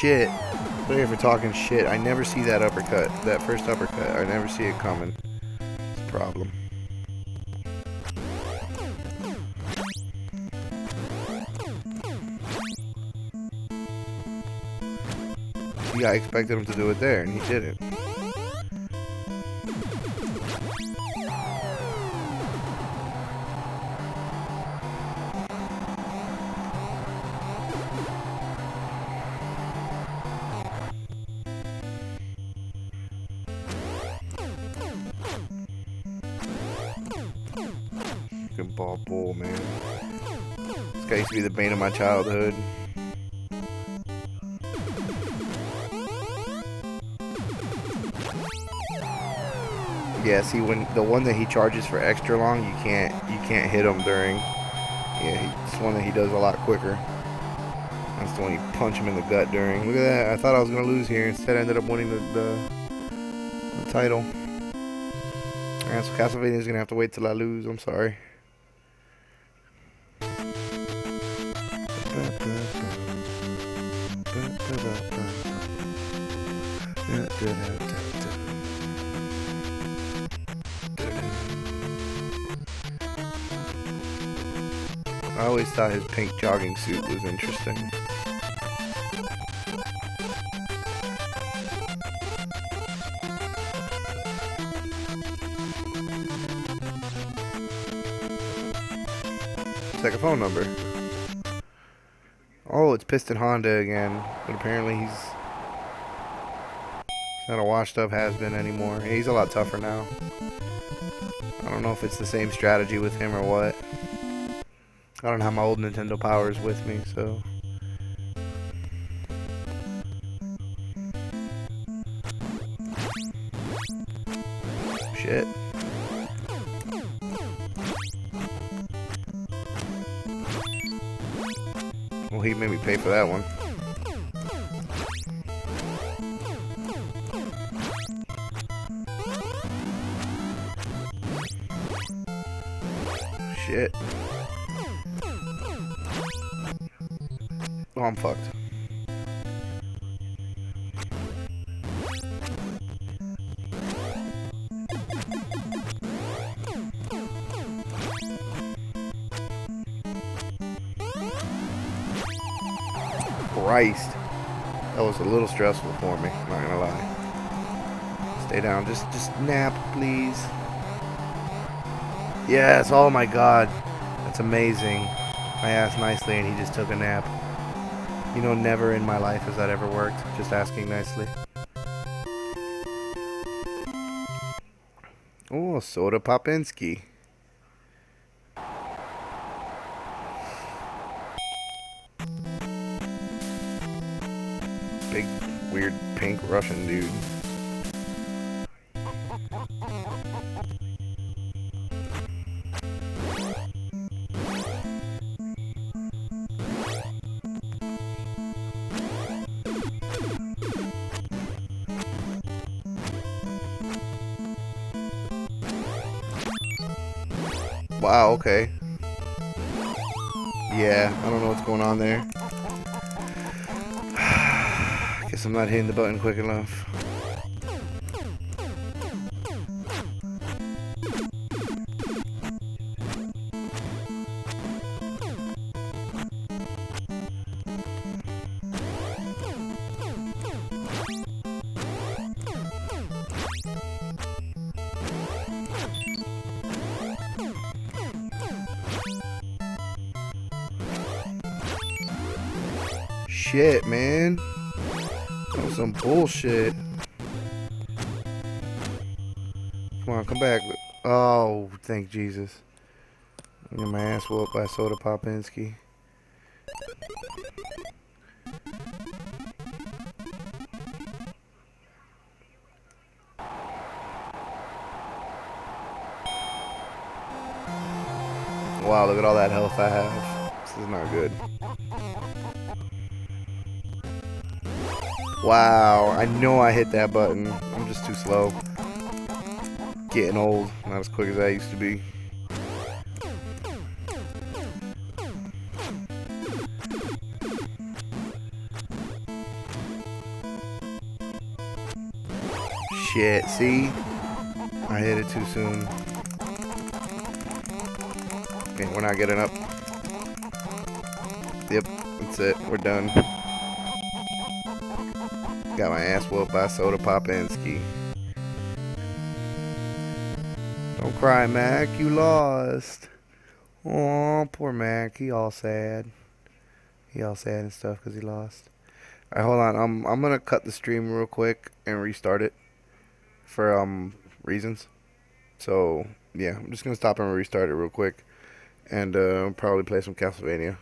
Shit. Sorry for talking shit. I never see that uppercut. That first uppercut. I never see it coming. It's a problem. Yeah, I expected him to do it there, and he didn't. My childhood. Yeah, see when the one that he charges for extra long, you can't you can't hit him during. Yeah, it's one that he does a lot quicker. That's the one you punch him in the gut during. Look at that! I thought I was gonna lose here. Instead, I ended up winning the the, the title. Alright, so Castlevania's gonna have to wait till I lose. I'm sorry. Thought his pink jogging suit was interesting. It's like a phone number. Oh, it's Piston Honda again. But apparently he's not a washed up has been anymore. He's a lot tougher now. I don't know if it's the same strategy with him or what. I don't have my old Nintendo powers with me, so... Shit. Well, he made me pay for that one. I'm fucked. Christ. That was a little stressful for me, not gonna lie. Stay down, just just nap, please. Yes, oh my god. That's amazing. I asked nicely and he just took a nap. You know, never in my life has that ever worked, just asking nicely. Oh, Soda Popinski. Big, weird, pink Russian dude. Okay. Yeah, I don't know what's going on there. Guess I'm not hitting the button quick enough. Bullshit. Come on, come back. Oh, thank Jesus. Get my ass whooped by Soda Popinski. Wow, look at all that health I have. This is not good. Wow, I know I hit that button. I'm just too slow. Getting old, not as quick as I used to be. Shit, see? I hit it too soon. Okay, we're not getting up. Yep, that's it. We're done. Got my ass whooped by Soda Popinski. Don't cry, Mac. You lost. Oh, poor Mac. He all sad. He all sad and stuff because he lost. Alright, hold on. I'm I'm gonna cut the stream real quick and restart it for um reasons. So yeah, I'm just gonna stop and restart it real quick, and uh, probably play some Castlevania.